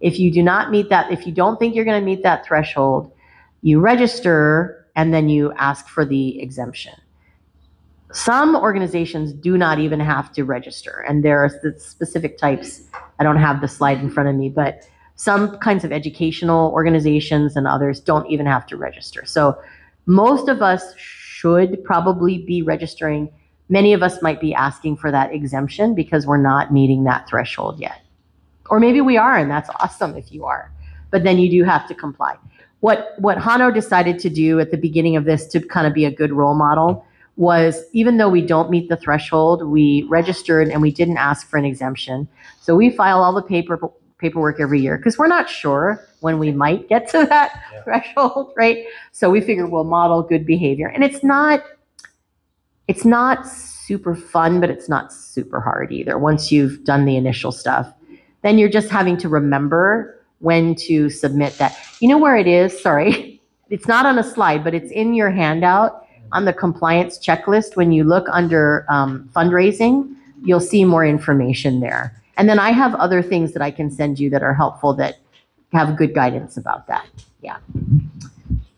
If you do not meet that, if you don't think you're going to meet that threshold, you register and then you ask for the exemption. Some organizations do not even have to register, and there are specific types. I don't have the slide in front of me, but some kinds of educational organizations and others don't even have to register. So most of us should probably be registering. Many of us might be asking for that exemption because we're not meeting that threshold yet. Or maybe we are, and that's awesome if you are. But then you do have to comply. What what HANO decided to do at the beginning of this to kind of be a good role model was even though we don't meet the threshold, we registered and we didn't ask for an exemption. So we file all the paper paperwork every year because we're not sure when we might get to that threshold, right? So we figure we'll model good behavior. And it's not it's not super fun, but it's not super hard either. Once you've done the initial stuff, then you're just having to remember when to submit that. You know where it is? Sorry. It's not on a slide, but it's in your handout on the compliance checklist. When you look under um, fundraising, you'll see more information there. And then I have other things that I can send you that are helpful that have good guidance about that. Yeah.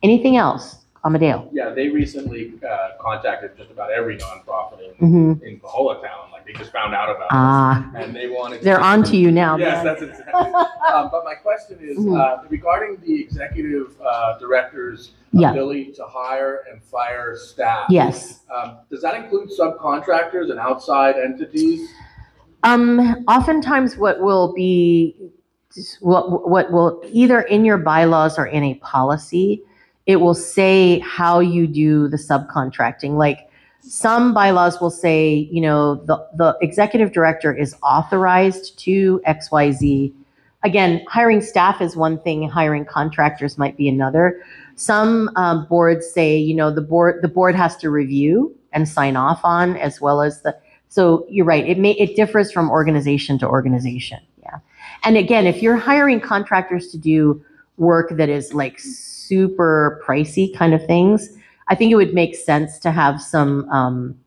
Anything else? Amadeo? Yeah, they recently uh, contacted just about every nonprofit in, Mhm. in Pahoa Town. They just found out about Ah. this, and they wanted. They're on to you now, Yes, man. that's exactly. um, but my question is Mhm. uh, regarding the executive uh, director's Yeah. ability to hire and fire staff. Yes. Um, does that include subcontractors and outside entities? Um, oftentimes what will be, what, what will either in your bylaws or in a policy, it will say how you do the subcontracting. Like some bylaws will say, you know, the, the executive director is authorized to XYZ. Again, hiring staff is one thing, hiring contractors might be another. Some um, boards say, you know, the board, the board has to review and sign off on as well as the, so you're right. It may it differs from organization to organization. Yeah. And again, if you're hiring contractors to do work that is like super pricey kind of things, I think it would make sense to have some um,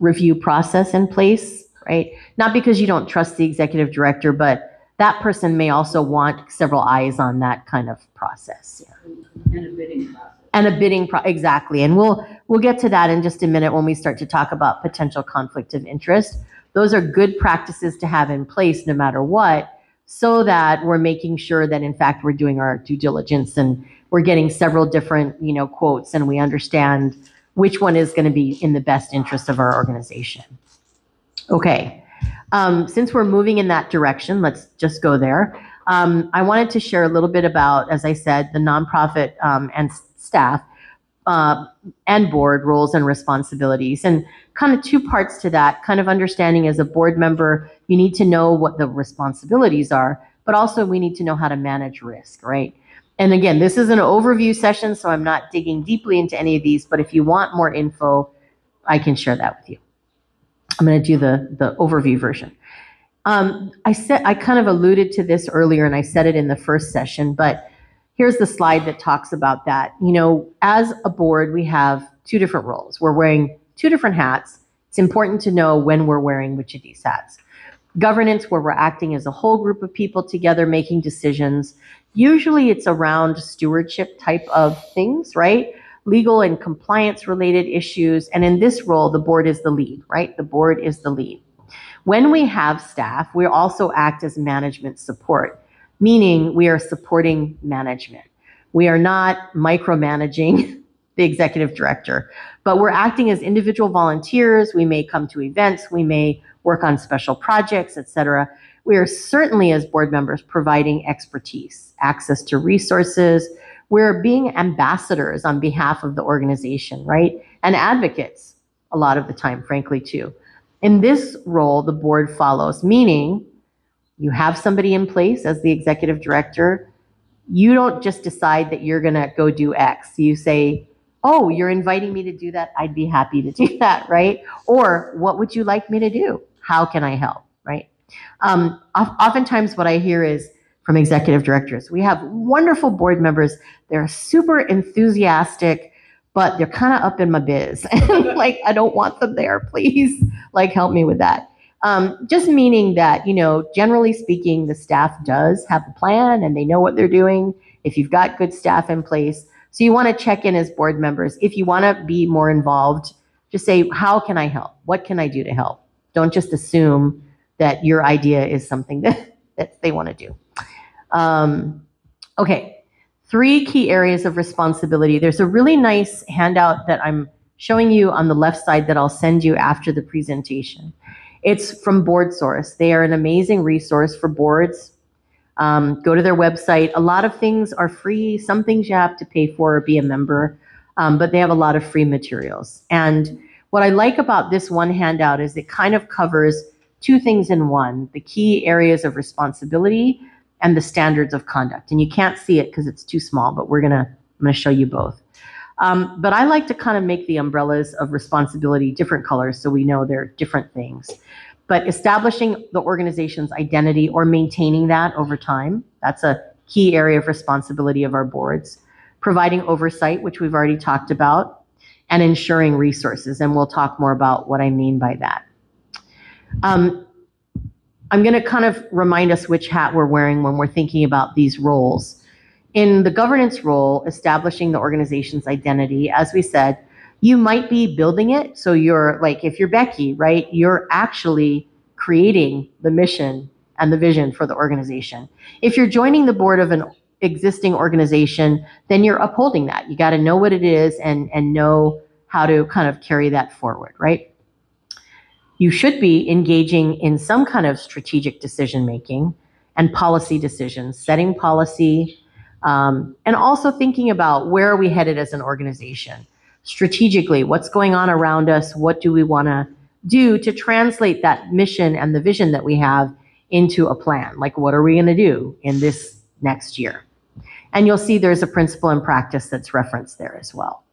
review process in place, right? Not because you don't trust the executive director, but that person may also want several eyes on that kind of process. Yeah And a bidding process. and a bidding pro- exactly and we'll we'll get to that in just a minute when we start to talk about potential conflict of interest those are good practices to have in place no matter what so that we're making sure that in fact we're doing our due diligence and we're getting several different you know quotes and we understand which one is going to be in the best interest of our organization okay um, since we're moving in that direction let's just go there um, I wanted to share a little bit about, as I said, the nonprofit um, and staff uh, and board roles and responsibilities, and kind of two parts to that. Kind of understanding as a board member, you need to know what the responsibilities are, but also we need to know how to manage risk, right? And again, this is an overview session, so I'm not digging deeply into any of these. But if you want more info, I can share that with you. I'm going to do the the overview version. Um, I said I kind of alluded to this earlier, and I said it in the first session, but here's the slide that talks about that. You know, as a board, we have two different roles. We're wearing two different hats. It's important to know when we're wearing which of these hats. Governance, where we're acting as a whole group of people together making decisions. Usually it's around stewardship type of things, right? Legal and compliance related issues. And in this role, the board is the lead, right? The board is the lead. When we have staff, we also act as management support, meaning we are supporting management. We are not micromanaging the executive director, but we're acting as individual volunteers. We may come to events, we may work on special projects, etc. We are certainly, as board members, providing expertise, access to resources. We're being ambassadors on behalf of the organization, right? And advocates a lot of the time, frankly, too. In this role, the board follows, meaning you have somebody in place as the executive director. You don't just decide that you're going to go do X. You say, oh, you're inviting me to do that. I'd be happy to do that, right? Or what would you like me to do? How can I help, right? Um, oftentimes, what I hear is from executive directors, we have wonderful board members. They're super enthusiastic, but they're kind of up in my biz. like, I don't want them there. Please, like, help me with that. Um, just meaning that, you know, generally speaking, the staff does have a plan and they know what they're doing. If you've got good staff in place, so you want to check in as board members. If you want to be more involved, just say, how can I help? What can I do to help? Don't just assume that your idea is something that, that they want to do. Um, okay, three key areas of responsibility. There's a really nice handout that I'm showing you on the left side that I'll send you after the presentation. It's from BoardSource. They are an amazing resource for boards. Um, go to their website. A lot of things are free. Some things you have to pay for or be a member, um, but they have a lot of free materials. And what I like about this one handout is it kind of covers two things in one, the key areas of responsibility and the standards of conduct. And you can't see it because it's too small, but we're gonna, I'm gonna show you both. Um, but I like to kind of make the umbrellas of responsibility different colors so we know they're different things. But establishing the organization's identity or maintaining that over time, that's a key area of responsibility of our boards. Providing oversight, which we've already talked about, and ensuring resources. And we'll talk more about what I mean by that. Um, I'm going to kind of remind us which hat we're wearing when we're thinking about these roles. In the governance role, establishing the organization's identity, as we said, you might be building it. So you're like, if you're Becky, right, you're actually creating the mission and the vision for the organization. If you're joining the board of an existing organization, then you're upholding that. You got to know what it is and, and know how to kind of carry that forward, right? You should be engaging in some kind of strategic decision making and policy decisions, setting policy, um, and also thinking about where are we headed as an organization strategically, what's going on around us, what do we want to do to translate that mission and the vision that we have into a plan. Like, what are we going to do in this next year? And you'll see there's a principle and practice that's referenced there as well.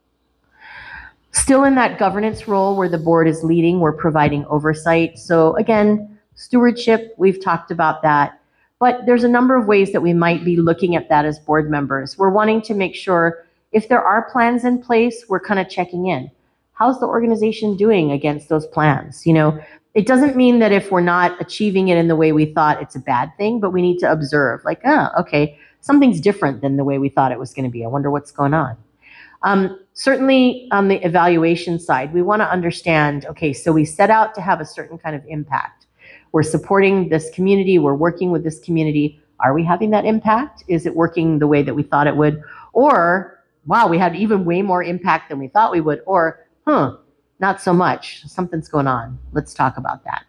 Still in that governance role where the board is leading, we're providing oversight. So again, stewardship, we've talked about that. But there's a number of ways that we might be looking at that as board members. We're wanting to make sure if there are plans in place, we're kind of checking in. How's the organization doing against those plans? You know, it doesn't mean that if we're not achieving it in the way we thought, it's a bad thing, but we need to observe, like, oh, okay, something's different than the way we thought it was going to be. I wonder what's going on. Um, certainly on the evaluation side, we want to understand, okay, so we set out to have a certain kind of impact. We're supporting this community, we're working with this community. Are we having that impact? Is it working the way that we thought it would? Or, wow, we had even way more impact than we thought we would. Or, huh, not so much. Something's going on. Let's talk about that.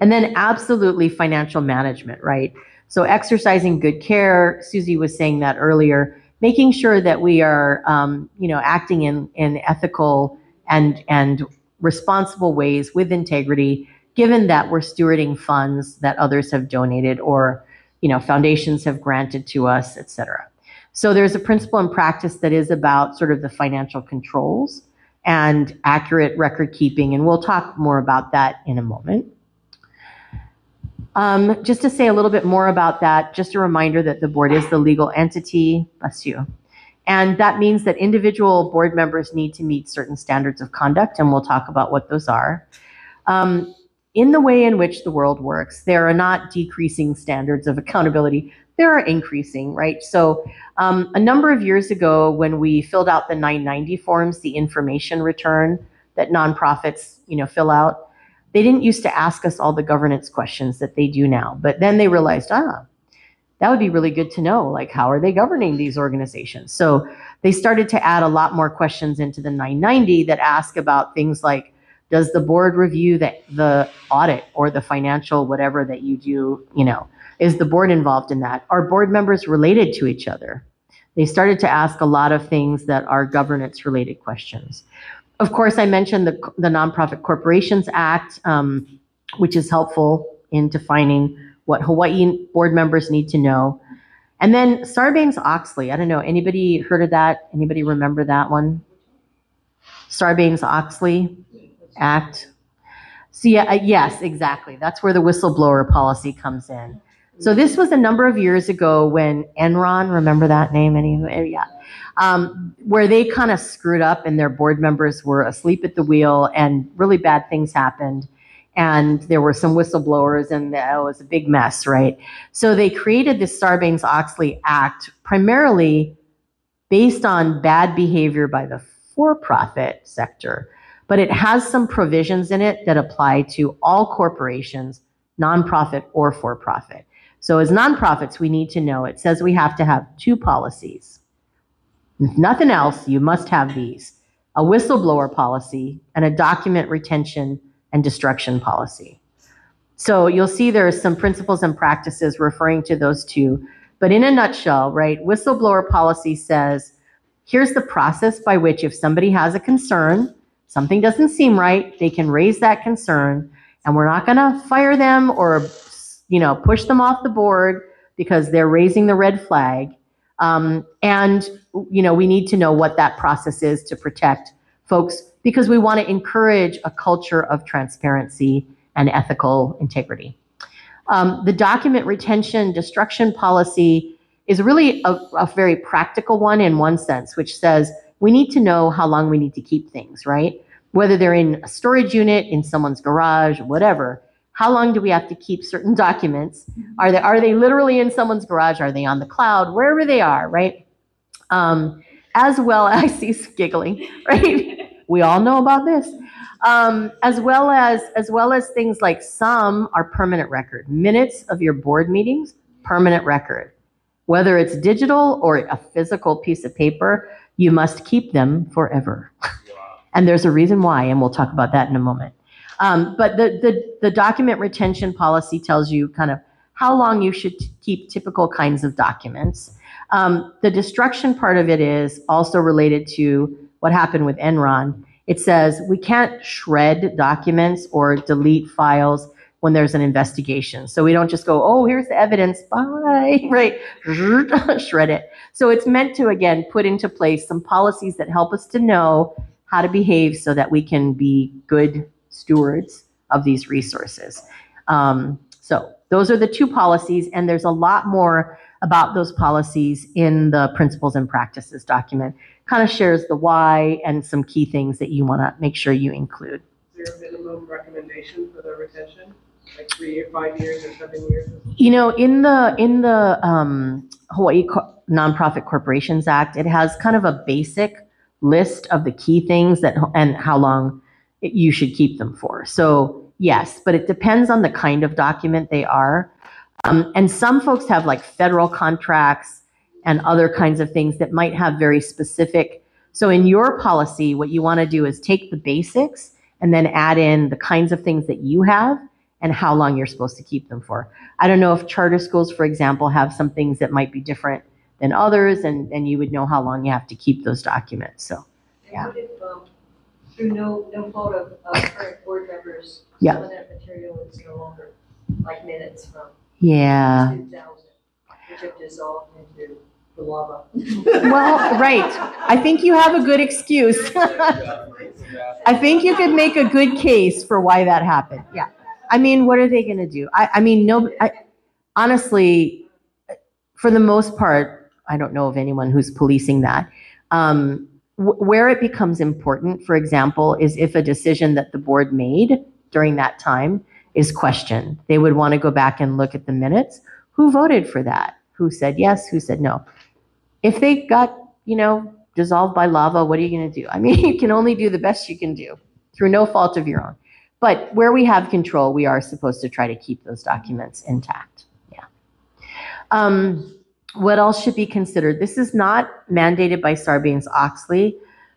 And then absolutely financial management, right? So exercising good care, Susie was saying that earlier, making sure that we are, um, you know, acting in, in ethical and, and responsible ways with integrity, given that we're stewarding funds that others have donated or, you know, foundations have granted to us, et cetera. So there's a principle and practice that is about sort of the financial controls and accurate record keeping, and we'll talk more about that in a moment. Um, just to say a little bit more about that, just a reminder that the board is the legal entity. Bless you. And that means that individual board members need to meet certain standards of conduct, and we'll talk about what those are. Um, in the way in which the world works, there are not decreasing standards of accountability, there are increasing, right? So, um, a number of years ago, when we filled out the 990 forms, the information return that nonprofits, you know, fill out, they didn't used to ask us all the governance questions that they do now. But then they realized, ah, that would be really good to know. Like, how are they governing these organizations? So they started to add a lot more questions into the 990 that ask about things like, does the board review the, the audit or the financial whatever that you do, you know, is the board involved in that? Are board members related to each other? They started to ask a lot of things that are governance related questions. Of course, I mentioned the, the Nonprofit Corporations Act, um, which is helpful in defining what Hawaii board members need to know. And then Sarbanes-Oxley, I don't know, anybody heard of that? Anybody remember that one? Sarbanes-Oxley Act. So yeah, uh, yes, exactly. That's where the whistleblower policy comes in. So this was a number of years ago when Enron, remember that name? Any? Yeah, um, where they kind of screwed up and their board members were asleep at the wheel and really bad things happened. And there were some whistleblowers and it was a big mess, right? So they created this Sarbanes-Oxley Act primarily based on bad behavior by the for-profit sector, but it has some provisions in it that apply to all corporations, nonprofit or for-profit. So as nonprofits, we need to know, it says we have to have two policies. If nothing else, you must have these, a whistleblower policy and a document retention and destruction policy. So you'll see there are some principles and practices referring to those two. But in a nutshell, right, whistleblower policy says, here's the process by which if somebody has a concern, something doesn't seem right, they can raise that concern, and we're not going to fire them or you know, push them off the board because they're raising the red flag. Um, and, you know, we need to know what that process is to protect folks because we want to encourage a culture of transparency and ethical integrity. Um, the document retention destruction policy is really a, a very practical one in one sense, which says we need to know how long we need to keep things, right? Whether they're in a storage unit, in someone's garage, whatever how long do we have to keep certain documents? Are they, are they literally in someone's garage? Are they on the cloud? Wherever they are, right? Um, as well, I see giggling, right? we all know about this. Um, as well as as well as things like some are permanent record minutes of your board meetings permanent record whether it's digital or a physical piece of paper you must keep them forever and there's a reason why and we'll talk about that in a moment um, but the, the, the document retention policy tells you kind of how long you should t- keep typical kinds of documents. Um, the destruction part of it is also related to what happened with Enron. It says we can't shred documents or delete files when there's an investigation. So we don't just go, oh, here's the evidence, bye, right? Shred it. So it's meant to, again, put into place some policies that help us to know how to behave so that we can be good stewards of these resources. Um, so those are the two policies, and there's a lot more about those policies in the principles and practices document. Kind of shares the why and some key things that you want to make sure you include. Is there a minimum recommendation for the retention? Like three or five years or seven years? You know, in the in the um, Hawaii Co- Nonprofit Corporations Act, it has kind of a basic list of the key things that and how long you should keep them for. So yes, but it depends on the kind of document they are. Um, and some folks have like federal contracts and other kinds of things that might have very specific. So in your policy, what you want to do is take the basics and then add in the kinds of things that you have and how long you're supposed to keep them for. I don't know if charter schools, for example, have some things that might be different than others, and, and you would know how long you have to keep those documents. So, yeah. If, um, through no, no fault of, of current board members, Yeah. some of that material is no longer, like minutes from Yeah. two thousand, which have dissolved into the lava. Well, right. I think you have a good excuse. I think you could make a good case for why that happened. Yeah. I mean, what are they gonna do? I, I mean, no, I, honestly, for the most part, I don't know of anyone who's policing that. Um, where it becomes important, for example, is if a decision that the board made during that time is questioned. They would want to go back and look at the minutes. Who voted for that? Who said yes? Who said no? If they got, you know, dissolved by lava, what are you going to do? I mean, you can only do the best you can do through no fault of your own. But where we have control, we are supposed to try to keep those documents intact. Yeah. Um, what else should be considered? This is not mandated by Sarbanes-Oxley,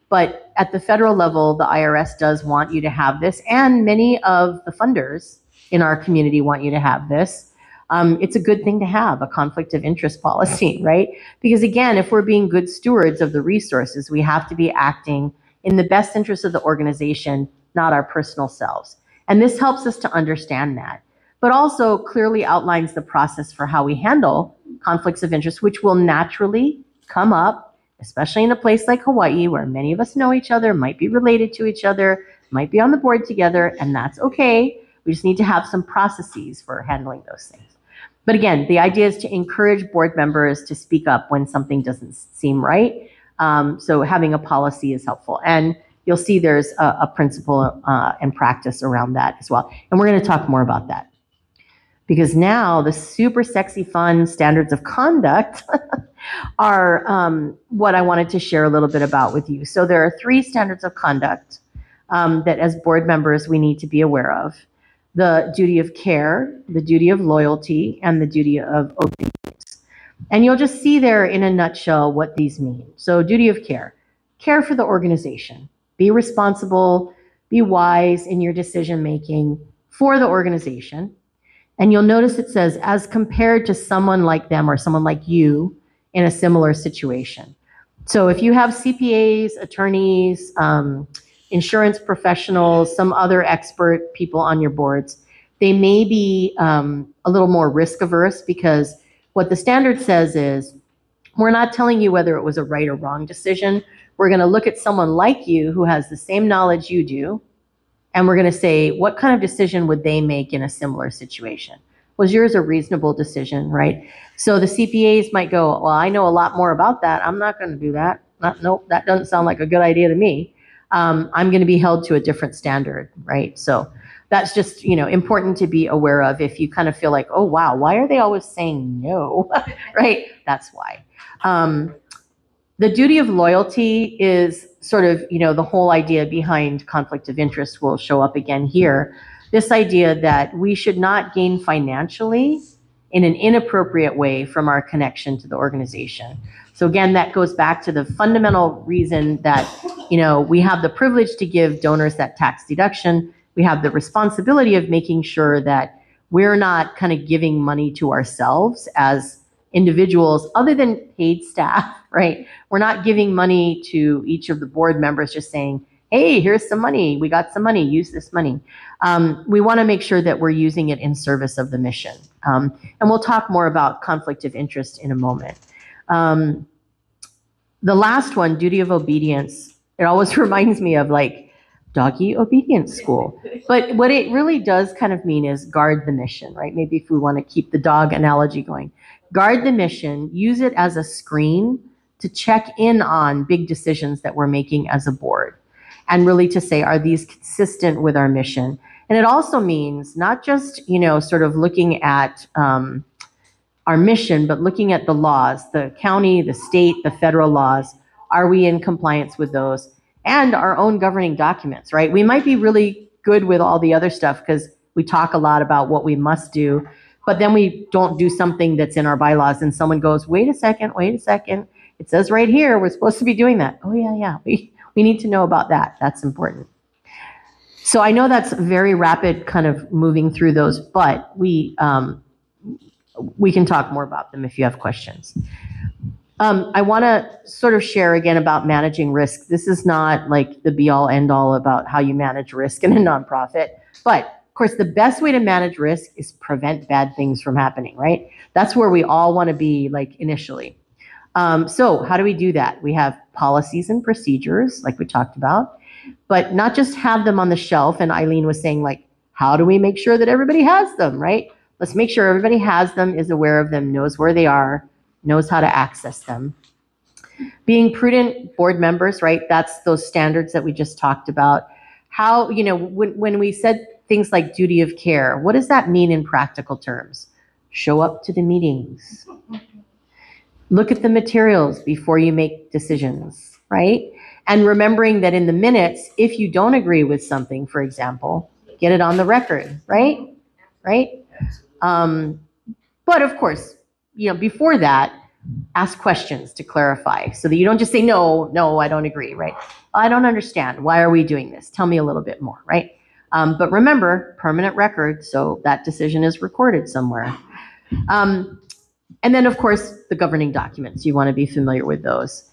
but at the federal level, the IRS does want you to have this, and many of the funders in our community want you to have this. Um, it's a good thing to have a conflict of interest policy, right? Because again, if we're being good stewards of the resources, we have to be acting in the best interest of the organization, not our personal selves. And this helps us to understand that, but also clearly outlines the process for how we handle conflicts of interest, which will naturally come up, especially in a place like Hawaii, where many of us know each other, might be related to each other, might be on the board together, and that's okay. We just need to have some processes for handling those things. But again, the idea is to encourage board members to speak up when something doesn't seem right. Um, so having a policy is helpful. And you'll see there's a, a principle uh, and practice around that as well. And we're going to talk more about that. Because now the super sexy fun standards of conduct are um, what I wanted to share a little bit about with you. So there are three standards of conduct um, that as board members we need to be aware of the duty of care, the duty of loyalty, and the duty of obedience. And you'll just see there in a nutshell what these mean. So, duty of care care for the organization, be responsible, be wise in your decision making for the organization. And you'll notice it says, as compared to someone like them or someone like you in a similar situation. So, if you have CPAs, attorneys, um, insurance professionals, some other expert people on your boards, they may be um, a little more risk averse because what the standard says is we're not telling you whether it was a right or wrong decision. We're going to look at someone like you who has the same knowledge you do, and we're going to say, what kind of decision would they make in a similar situation? Was yours a reasonable decision, right? So the CPAs might go, well, I know a lot more about that. I'm not going to do that. Not, nope, that doesn't sound like a good idea to me um, I'm going to be held to a different standard, right? So that's just you know important to be aware of if you kind of feel like, oh wow, why are they always saying no, right? That's why. Um, the duty of loyalty is sort of you know the whole idea behind conflict of interest will show up again here. This idea that we should not gain financially in an inappropriate way from our connection to the organization. So again, that goes back to the fundamental reason that, you know, we have the privilege to give donors that tax deduction. We have the responsibility of making sure that we're not kind of giving money to ourselves as individuals other than paid staff, right? We're not giving money to each of the board members just saying, hey, here's some money. We got some money. Use this money. Um, we want to make sure that we're using it in service of the mission. Um, and we'll talk more about conflict of interest in a moment. Um, the last one, duty of obedience, it always reminds me of like doggy obedience school. But what it really does kind of mean is guard the mission, right? Maybe if we want to keep the dog analogy going, guard the mission, use it as a screen to check in on big decisions that we're making as a board and really to say, are these consistent with our mission? And it also means not just, you know, sort of looking at, um, our mission, but looking at the laws, the county, the state, the federal laws, are we in compliance with those? And our own governing documents, right? We might be really good with all the other stuff because we talk a lot about what we must do, but then we don't do something that's in our bylaws and someone goes, wait a second, wait a second. It says right here, we're supposed to be doing that. Oh yeah, yeah, we, we need to know about that. That's important. So I know that's very rapid kind of moving through those, but we, um, we can talk more about them if you have questions. Um, I want to sort of share again about managing risk. This is not like the be all end all about how you manage risk in a nonprofit, but of course, the best way to manage risk is prevent bad things from happening, right? That's where we all want to be like initially. Um, so, how do we do that? We have policies and procedures, like we talked about, but not just have them on the shelf. And Eileen was saying, like, How do we make sure that everybody has them, right? Let's make sure everybody has them, is aware of them, knows where they are, knows how to access them. Being prudent board members, right? That's those standards that we just talked about. How, you know, when, when we said things like duty of care, what does that mean in practical terms? Show up to the meetings. Look at the materials before you make decisions, right? And remembering that in the minutes, if you don't agree with something, for example, get it on the record, right? Right? Um, but of course, you know, before that, ask questions to clarify so that you don't just say, no, no, I don't agree, right? I don't understand. Why are we doing this? Tell me a little bit more, right? Um, but remember, permanent record, so that decision is recorded somewhere. Um, and then, of course, the governing documents. You want to be familiar with those.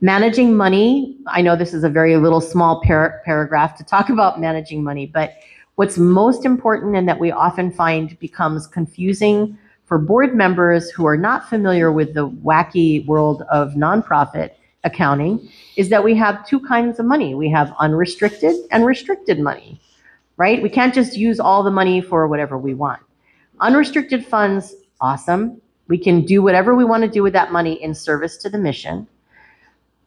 Managing money. I know this is a very little small par- paragraph to talk about managing money, but what's most important and that we often find becomes confusing for board members who are not familiar with the wacky world of nonprofit accounting is that we have two kinds of money. We have unrestricted and restricted money, right? We can't just use all the money for whatever we want. Unrestricted funds, awesome. We can do whatever we want to do with that money in service to the mission.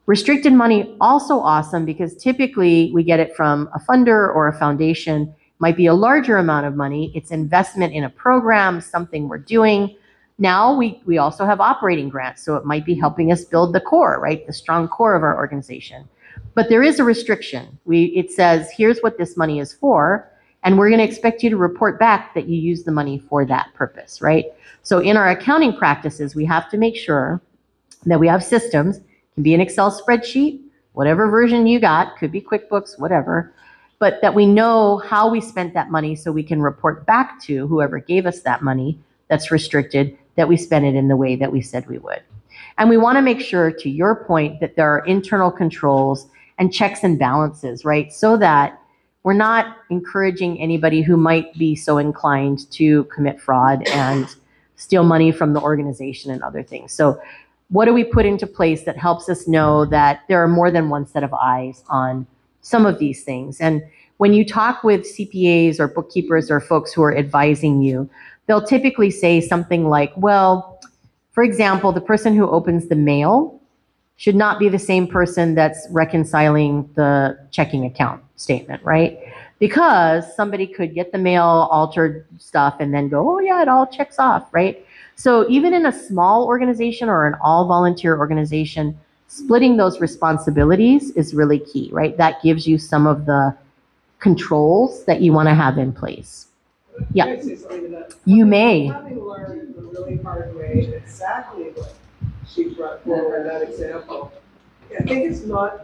Restricted money, also awesome because typically we get it from a funder or a foundation might be a larger amount of money. It's investment in a program, something we're doing. Now we, we also have operating grants, so it might be helping us build the core, right? The strong core of our organization. But there is a restriction. We, it says, here's what this money is for, and we're going to expect you to report back that you use the money for that purpose, right? So in our accounting practices, we have to make sure that we have systems, it can be an Excel spreadsheet, whatever version you got, could be QuickBooks, whatever, but that we know how we spent that money so we can report back to whoever gave us that money that's restricted that we spent it in the way that we said we would. And we want to make sure, to your point, that there are internal controls and checks and balances, right? So that we're not encouraging anybody who might be so inclined to commit fraud and steal money from the organization and other things. So what do we put into place that helps us know that there are more than one set of eyes on some of these things? And when you talk with CPAs or bookkeepers or folks who are advising you, they'll typically say something like, well, for example, the person who opens the mail should not be the same person that's reconciling the checking account statement, right? Because somebody could get the mail altered stuff and then go, oh, yeah, it all checks off, right? So even in a small organization or an all volunteer organization, splitting those responsibilities is really key, right? That gives you some of the controls that you want to have in place. Yeah. I say something to that? You may. Having learned the really hard way exactly what she brought forward, that example, I think it's not,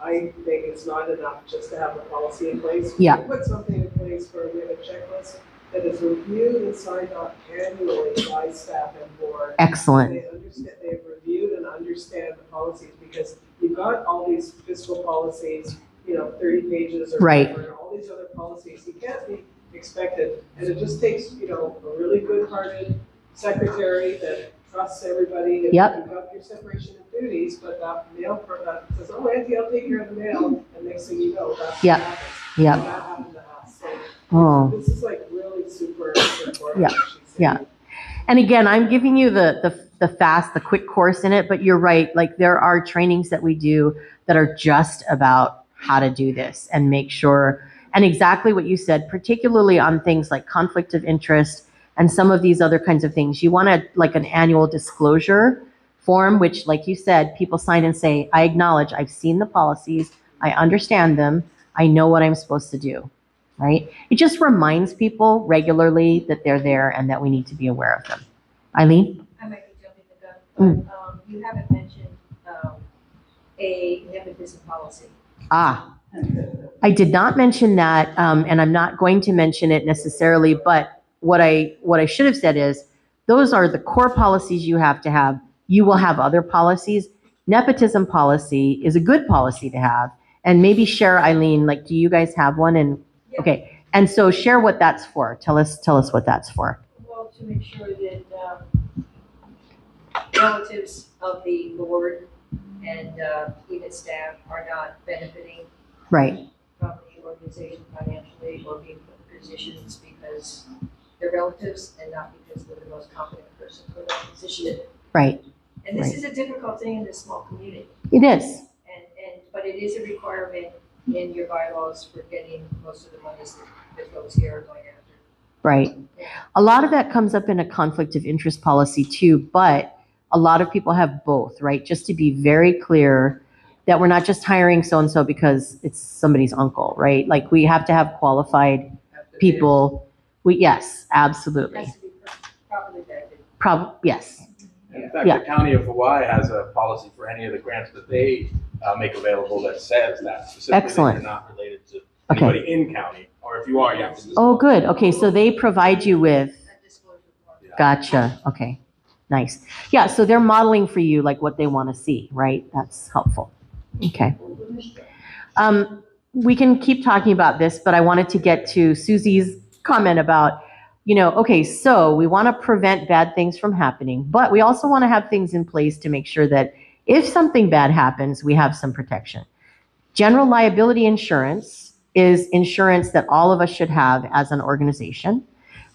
I think it's not enough just to have a policy in place. Yeah. We Put something in place where we have a checklist that is reviewed and signed off annually by staff and board. Excellent. They understand, they've reviewed and understand the policies, because you've got all these fiscal policies, you know, thirty pages or Right. whatever, and all these other policies, you can't be expected, and it just takes, you know, a really good-hearted secretary that trusts everybody. and Yep. You've got your separation of duties, but that mail says, oh, Auntie, I'll take care of the mail, and next thing you know, that's what Yep. happens. Yep. That happened to us, so Oh. this is like really super important. Yeah, yeah. And again, I'm giving you the, the, the fast, the quick course in it, but you're right. Like there are trainings that we do that are just about how to do this and make sure, and exactly what you said, particularly on things like conflict of interest and some of these other kinds of things. You want to like an annual disclosure form, which like you said, people sign and say, I acknowledge, I've seen the policies, I understand them, I know what I'm supposed to do right? It just reminds people regularly that they're there and that we need to be aware of them. Eileen? I might be jumping the gun, Mm. but, um, you haven't mentioned, um, a nepotism policy. Ah, I did not mention that, um, and I'm not going to mention it necessarily, but what I, what I should have said is, those are the core policies you have to have. You will have other policies. Nepotism policy is a good policy to have. And maybe share, Eileen, like, do you guys have one? And, okay, and so share what that's for. Tell us, tell us what that's for. Well, to make sure that, um, relatives of the board and, uh, even staff are not benefiting Right. from the organization financially or being put in positions because they're relatives and not because they're the most competent person for that position. Right. And this Right. is a difficult thing in this small community. It is. And, and, but it is a requirement in your bylaws for getting most of the monies that, those here are going after. Right. A lot of that comes up in a conflict of interest policy too, but a lot of people have both, right? Just to be very clear that we're not just hiring so-and-so because it's somebody's uncle, right? Like we have to have qualified people. We, yes, absolutely. Properly vetted. Prob, yes. In fact, Yeah. the county of Hawaii has a policy for any of the grants that they uh, make available that says that specifically that Excellent. you're not related to Okay. anybody in county, or if you are, you have to. Oh, good. Okay, so they provide you with, gotcha. Okay, nice. Yeah, so they're modeling for you like what they want to see, right? That's helpful. Okay. Um, we can keep talking about this, but I wanted to get to Susie's comment about, you know, okay, so we want to prevent bad things from happening, but we also want to have things in place to make sure that if something bad happens, we have some protection. General liability insurance is insurance that all of us should have as an organization.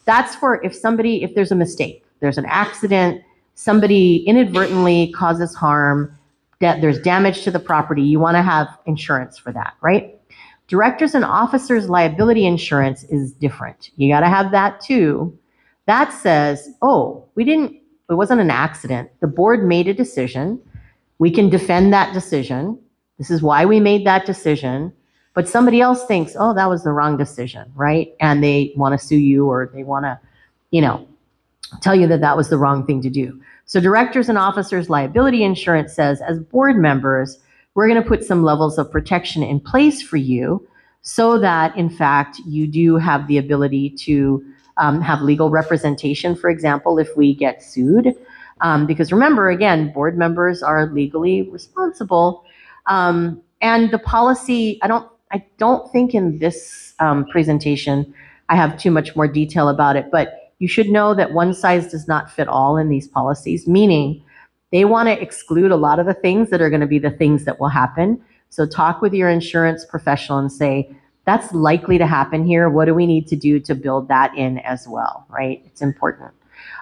That's for if somebody, if there's a mistake, there's an accident, somebody inadvertently causes harm, that there's damage to the property, you want to have insurance for that, right? Directors and officers liability insurance is different. You got to have that too. That says, oh, we didn't, it wasn't an accident. The board made a decision. We can defend that decision. This is why we made that decision. But somebody else thinks, oh, that was the wrong decision, right? And they want to sue you or they want to, you know, tell you that that was the wrong thing to do. So directors and officers liability insurance says as board members, we're going to put some levels of protection in place for you so that in fact you do have the ability to um, have legal representation, for example, if we get sued. Um, because remember, again, board members are legally responsible. Um, and the policy, I don't, I don't think in this um, presentation I have too much more detail about it, but you should know that one size does not fit all in these policies, meaning they want to exclude a lot of the things that are going to be the things that will happen. So talk with your insurance professional and say, that's likely to happen here. What do we need to do to build that in as well, right? It's important.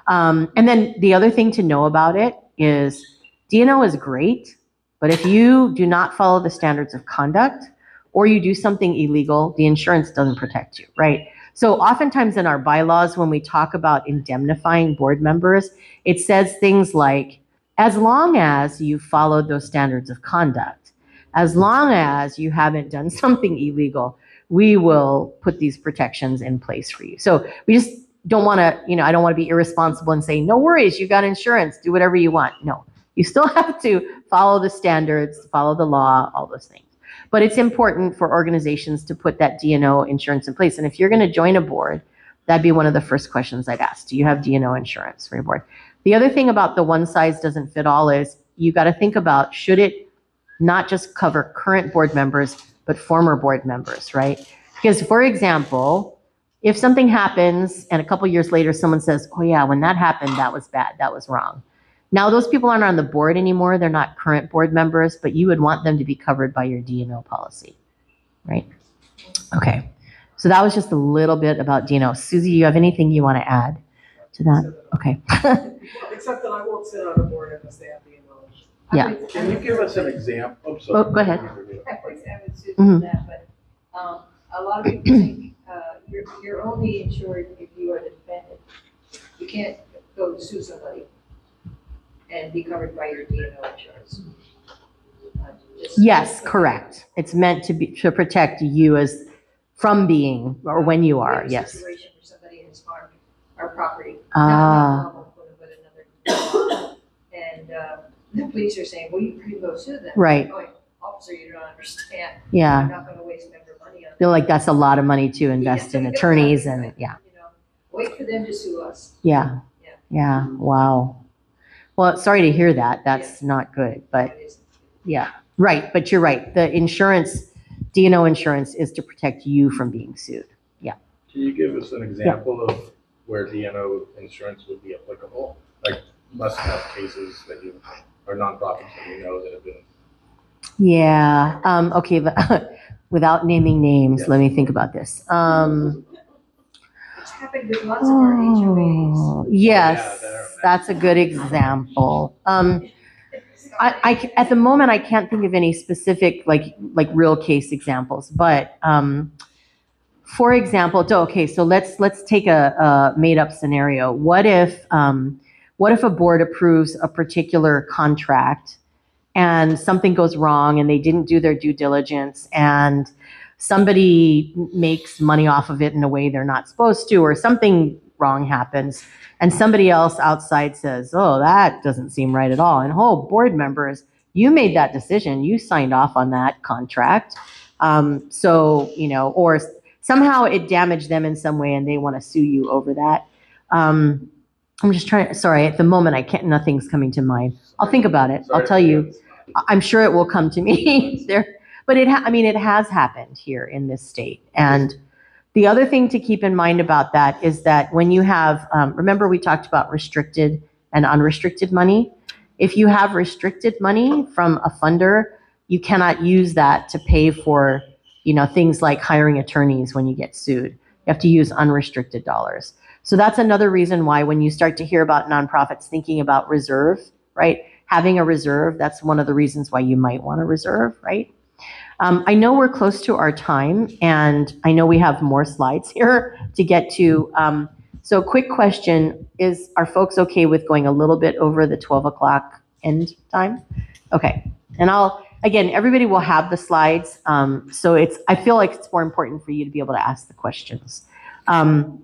Um, and then the other thing to know about it is D&O is great, but if you do not follow the standards of conduct or you do something illegal, the insurance doesn't protect you, right? So oftentimes in our bylaws, when we talk about indemnifying board members, it says things like, as long as you followed those standards of conduct, as long as you haven't done something illegal, we will put these protections in place for you. So we just don't want to, you know, I don't want to be irresponsible and say, no worries, you got insurance, do whatever you want. No, you still have to follow the standards, follow the law, all those things. But it's important for organizations to put that D&O insurance in place. And if you're going to join a board, that'd be one of the first questions I'd ask. Do you have D&O insurance for your board? The other thing about the one size doesn't fit all is you got to think about should it not just cover current board members, but former board members, right? Because, for example, if something happens and a couple years later someone says, oh, yeah, when that happened, that was bad, that was wrong. Now, those people aren't on the board anymore. They're not current board members, but you would want them to be covered by your D&O policy, right? Okay. So that was just a little bit about D&O. Susie, you have anything you want to add to that? Okay. Except that I won't sit on a board unless they have the knowledge. Yeah. Can you give us an example? Oops, Oh, go ahead. I was having Susan Mhm. that, but, um, a lot of people think, uh, you're, you're only insured if you are the defendant. You can't go sue somebody and be covered by your D&O insurance. Uh, just- Yes, correct. It's meant to be, to protect you as, from being, or when you We are, have a yes. Situation where somebody has harmed our property. Ah. Not not Mama Puna, but another. And, uh, the police are saying, well, you can go sue them. Right. Going, Officer, you don't understand. Yeah. I'm not gonna waste member money on. feel like that's a lot of money to invest in attorneys and, yeah, Wait for them to sue us. yeah, yeah, yeah, wow. Well, sorry to hear that. That's not good, but, yeah, right, but you're right. The insurance, D&O insurance is to protect you from being sued. Yeah. Can you give us an example of where D&O insurance would be applicable? Like, must have cases that you, or nonprofits that you know that have been Yeah, um, okay, but without naming names, let me think about this. Um, It's happened with lots of our HOAs. Oh, Yes, that's a good example. Um, I, I c- at the moment, I can't think of any specific, like, like real case examples, but, um, for example, okay, so let's, let's take a, a made-up scenario. What if, um, what if a board approves a particular contract and something goes wrong and they didn't do their due diligence and somebody makes money off of it in a way they're not supposed to, or something wrong happens, and somebody else outside says, oh, that doesn't seem right at all. And oh, board members, you made that decision, you signed off on that contract. Um, so, you know, or somehow it damaged them in some way and they want to sue you over that. Um, I'm just trying, sorry, at the moment, I can't, nothing's coming to mind. I'll think about it. I'll tell you. I'm sure it will come to me there. But it, ha- I mean, it has happened here in this state. And the other thing to keep in mind about that is that when you have, um, remember we talked about restricted and unrestricted money? If you have restricted money from a funder, you cannot use that to pay for, you know, things like hiring attorneys when you get sued. You have to use unrestricted dollars. So that's another reason why when you start to hear about nonprofits thinking about reserve, right? Having a reserve, that's one of the reasons why you might want to reserve, right? Um, I know we're close to our time, and I know we have more slides here to get to. Um, so, quick question: Is are folks okay with going a little bit over the 12 o'clock end time? Okay, and I'll again, everybody will have the slides, um, so it's. I feel like it's more important for you to be able to ask the questions. Um,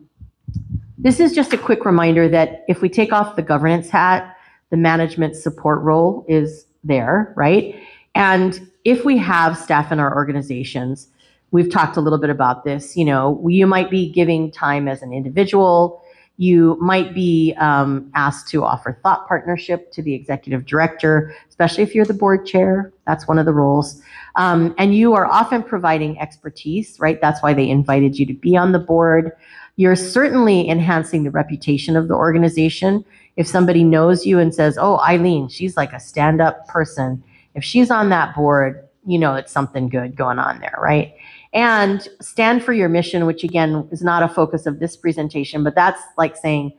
this is just a quick reminder that if we take off the governance hat, the management support role is there, right? And if we have staff in our organizations, we've talked a little bit about this, you know, you might be giving time as an individual. You might be um, asked to offer thought partnership to the executive director, especially if you're the board chair. That's one of the roles. Um, and you are often providing expertise, right? That's why they invited you to be on the board. You're certainly enhancing the reputation of the organization. If somebody knows you and says, oh, Eileen, she's like a stand up person. If she's on that board, you know it's something good going on there, right? And stand for your mission, which again is not a focus of this presentation, but that's like saying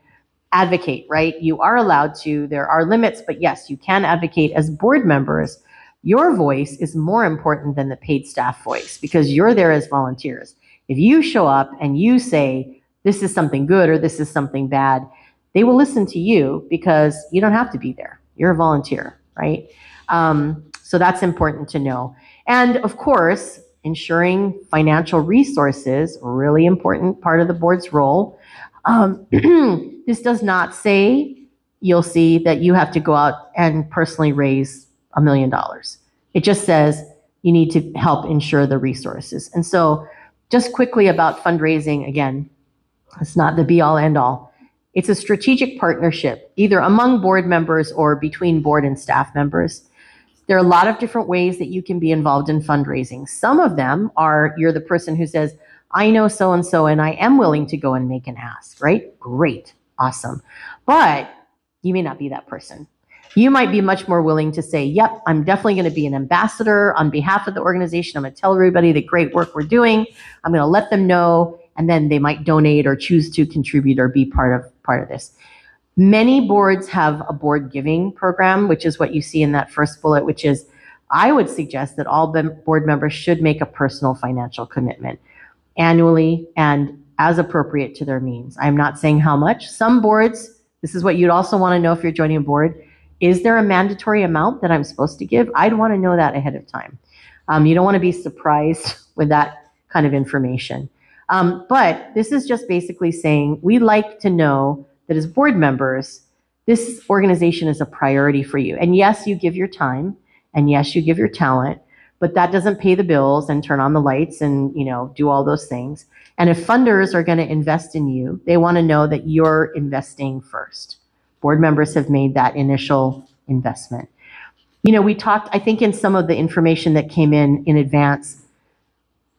advocate, right? You are allowed to, there are limits, but yes, you can advocate as board members. Your voice is more important than the paid staff voice because you're there as volunteers. If you show up and you say, this is something good or this is something bad, they will listen to you because you don't have to be there. You're a volunteer, right? Um, so that's important to know. And of course, ensuring financial resources, really important part of the board's role. Um, this does not say you'll see that you have to go out and personally raise a million dollars. It just says you need to help ensure the resources. And so, just quickly about fundraising again, it's not the be all end all. It's a strategic partnership, either among board members or between board and staff members. There are a lot of different ways that you can be involved in fundraising. Some of them are you're the person who says, I know so and so, and I am willing to go and make an ask, right? Great, awesome. But you may not be that person. You might be much more willing to say, Yep, I'm definitely going to be an ambassador on behalf of the organization. I'm going to tell everybody the great work we're doing. I'm going to let them know, and then they might donate or choose to contribute or be part of part of this. Many boards have a board giving program, which is what you see in that first bullet, which is I would suggest that all board members should make a personal financial commitment annually and as appropriate to their means. I'm not saying how much. Some boards, this is what you'd also want to know if you're joining a board. Is there a mandatory amount that I'm supposed to give? I'd want to know that ahead of time. Um, you don't want to be surprised with that kind of information. Um, but this is just basically saying we like to know that as board members, this organization is a priority for you. And yes, you give your time, and yes, you give your talent, but that doesn't pay the bills and turn on the lights and you know do all those things. And if funders are going to invest in you, they want to know that you're investing first. Board members have made that initial investment. You know, we talked, I think, in some of the information that came in in advance,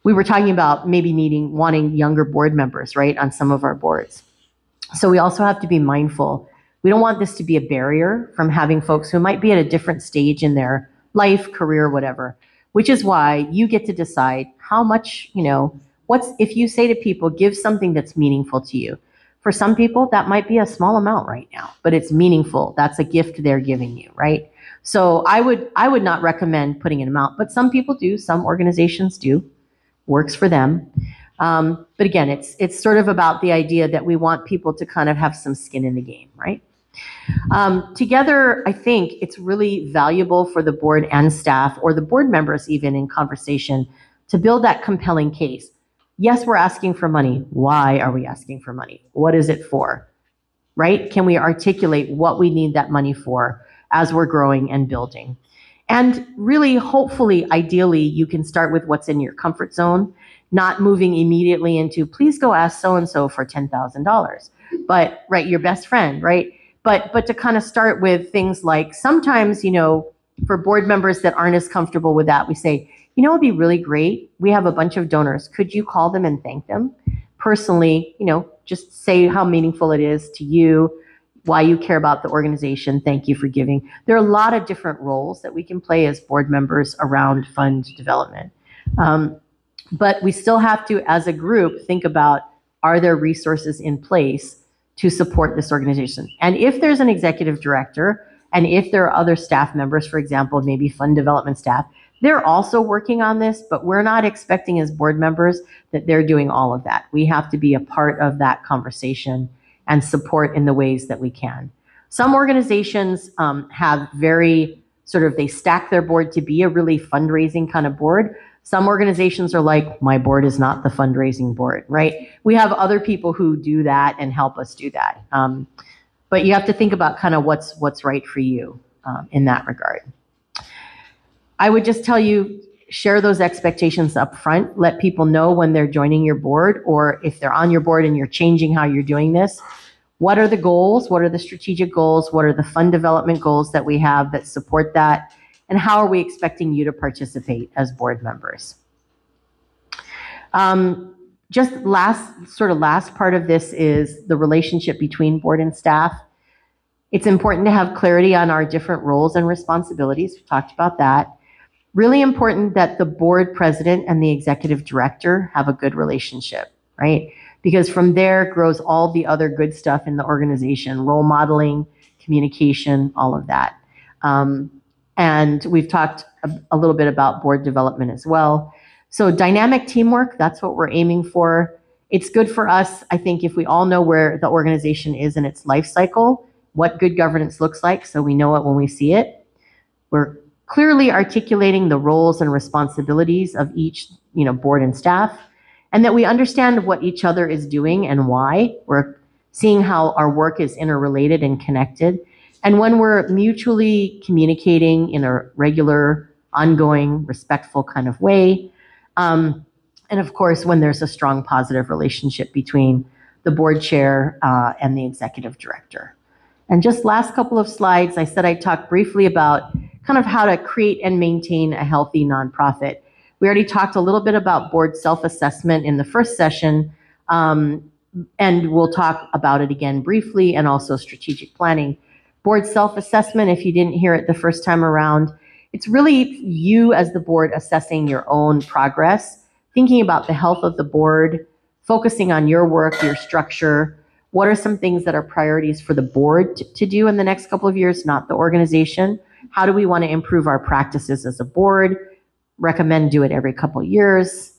we were talking about maybe needing, wanting younger board members, right, on some of our boards. So we also have to be mindful. We don't want this to be a barrier from having folks who might be at a different stage in their life, career, whatever, which is why you get to decide how much, you know, what's, if you say to people, give something that's meaningful to you. For some people, that might be a small amount right now, but it's meaningful. That's a gift they're giving you, right? So I would, I would not recommend putting an amount, but some people do, some organizations do. Works for them. Um, but again, it's, it's sort of about the idea that we want people to kind of have some skin in the game, right? Um, together, I think it's really valuable for the board and staff, or the board members even in conversation, to build that compelling case. Yes, we're asking for money. Why are we asking for money? What is it for? Right? Can we articulate what we need that money for as we're growing and building? And really, hopefully, ideally, you can start with what's in your comfort zone, not moving immediately into, please go ask so and so for $10,000. But, right, your best friend, right? But, but to kind of start with things like sometimes, you know, for board members that aren't as comfortable with that, we say, you know, it'd be really great. We have a bunch of donors. Could you call them and thank them? Personally, you know, just say how meaningful it is to you, why you care about the organization. Thank you for giving. There are a lot of different roles that we can play as board members around fund development. Um, but we still have to, as a group, think about are there resources in place to support this organization? And if there's an executive director, and if there are other staff members, for example, maybe fund development staff, they're also working on this, but we're not expecting as board members that they're doing all of that. We have to be a part of that conversation and support in the ways that we can. Some organizations um, have very sort of, they stack their board to be a really fundraising kind of board. Some organizations are like, my board is not the fundraising board, right? We have other people who do that and help us do that. Um, but you have to think about kind of what's what's right for you um, in that regard. I would just tell you, share those expectations up front. Let people know when they're joining your board or if they're on your board and you're changing how you're doing this. What are the goals? What are the strategic goals? What are the fund development goals that we have that support that? And how are we expecting you to participate as board members? Um, just last, sort of last part of this is the relationship between board and staff. It's important to have clarity on our different roles and responsibilities. We talked about that. Really important that the board president and the executive director have a good relationship, right? Because from there grows all the other good stuff in the organization, role modeling, communication, all of that. Um, and we've talked a, a little bit about board development as well. So dynamic teamwork, that's what we're aiming for. It's good for us, I think, if we all know where the organization is in its life cycle, what good governance looks like, so we know it when we see it. We're clearly articulating the roles and responsibilities of each, you know, board and staff, and that we understand what each other is doing and why. We're seeing how our work is interrelated and connected. And when we're mutually communicating in a regular, ongoing, respectful kind of way, um, and of course, when there's a strong positive relationship between the board chair uh, and the executive director. And just last couple of slides, I said I'd talk briefly about kind of how to create and maintain a healthy nonprofit. We already talked a little bit about board self-assessment in the first session, um, and we'll talk about it again briefly, and also strategic planning. Board self-assessment, if you didn't hear it the first time around, it's really you as the board assessing your own progress, thinking about the health of the board, focusing on your work, your structure. What are some things that are priorities for the board to, to do in the next couple of years, not the organization? How do we want to improve our practices as a board? Recommend do it every couple years.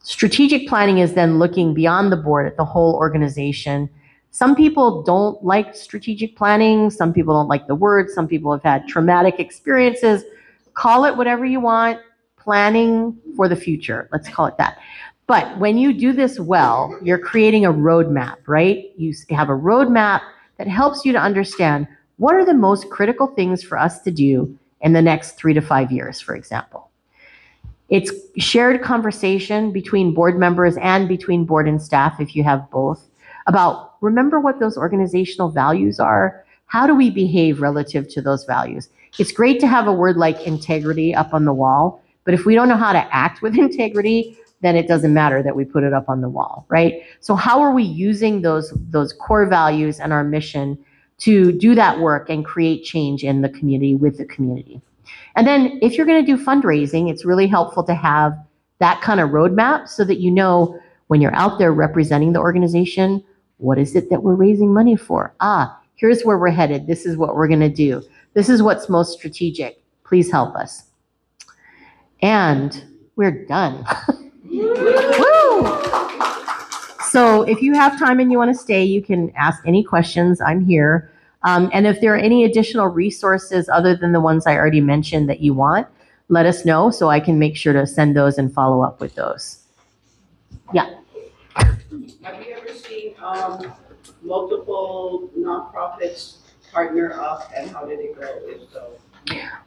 Strategic planning is then looking beyond the board at the whole organization some people don't like strategic planning. Some people don't like the word. Some people have had traumatic experiences. Call it whatever you want. Planning for the future. Let's call it that. But when you do this well, you're creating a roadmap, right? You have a roadmap that helps you to understand what are the most critical things for us to do in the next three to five years, for example. It's shared conversation between board members and between board and staff if you have both about remember what those organizational values are. How do we behave relative to those values? It's great to have a word like integrity up on the wall, but if we don't know how to act with integrity, then it doesn't matter that we put it up on the wall, right? So how are we using those those core values and our mission to do that work and create change in the community with the community? And then if you're going to do fundraising, it's really helpful to have that kind of roadmap so that you know when you're out there representing the organization, what is it that we're raising money for? Ah, here's where we're headed. This is what we're going to do. This is what's most strategic. Please help us. And we're done. So if you have time and you want to stay, you can ask any questions. I'm here. Um, and if there are any additional resources other than the ones I already mentioned that you want, let us know so I can make sure to send those and follow up with those. Yeah. Have you ever seen, um, multiple nonprofits partner up and how did it go? So,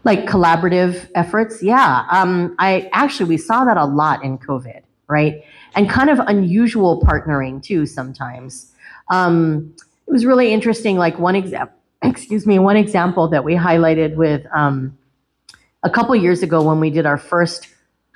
Like collaborative efforts, yeah. Um, I actually we saw that a lot in COVID, right? And kind of unusual partnering too sometimes. Um, it was really interesting. Like one example, excuse me, one example that we highlighted with um, a couple years ago when we did our first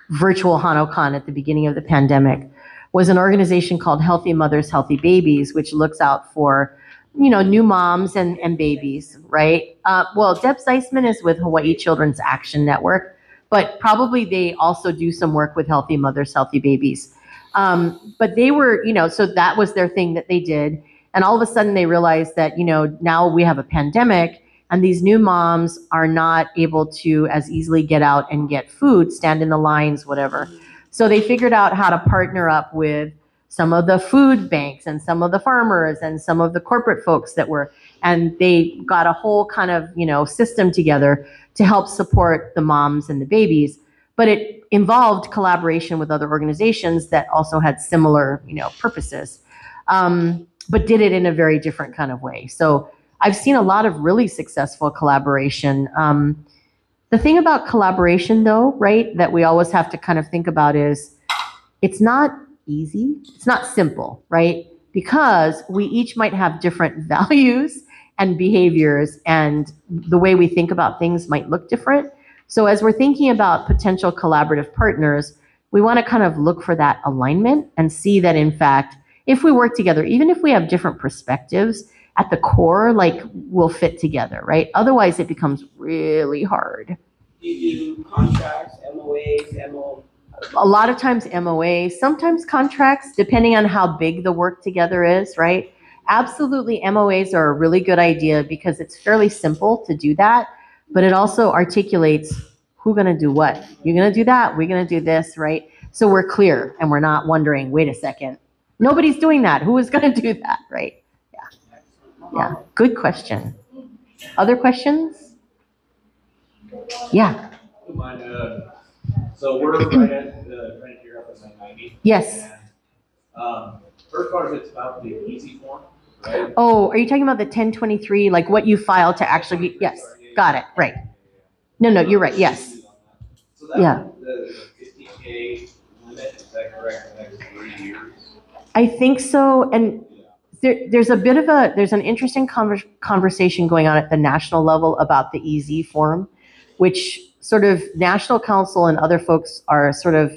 virtual HanoCon at the beginning of the pandemic was an organization called Healthy Mothers, Healthy Babies, which looks out for you know, new moms and, and babies, right? Uh, well, Deb Zysman is with Hawaii Children's Action Network, but probably they also do some work with Healthy Mothers, Healthy Babies. Um, but they were, you know, so that was their thing that they did. And all of a sudden they realized that, you know, now we have a pandemic and these new moms are not able to as easily get out and get food, stand in the lines, whatever. So they figured out how to partner up with some of the food banks and some of the farmers and some of the corporate folks that were and they got a whole kind of you know system together to help support the moms and the babies but it involved collaboration with other organizations that also had similar you know purposes um, but did it in a very different kind of way so i've seen a lot of really successful collaboration um, the thing about collaboration though right that we always have to kind of think about is it's not easy. It's not simple, right? Because we each might have different values and behaviors, and the way we think about things might look different. So, as we're thinking about potential collaborative partners, we want to kind of look for that alignment and see that, in fact, if we work together, even if we have different perspectives, at the core, like we'll fit together, right? Otherwise, it becomes really hard. do you do contracts, MOAs, MO, a lot of times MOA, sometimes contracts, depending on how big the work together is, right? Absolutely, MOAs are a really good idea because it's fairly simple to do that, but it also articulates who's going to do what. You're going to do that, we're going to do this, right? So we're clear and we're not wondering, wait a second, nobody's doing that. Who is going to do that, right? Yeah. Yeah, good question. Other questions? Yeah. So we're right at, uh, trying to figure out the nine ninety. Yes. Um, first part of it's about the easy form, right? Oh, are you talking about the 1023, like what you filed to actually be, yes, got it, right. No, no, you're right, yes. So that, Yeah. the fifty K limit, is that correct, the next three years? I think so, and there, there's a bit of a, there's an interesting conver- conversation going on at the national level about the EZ form, which sort of national council and other folks are sort of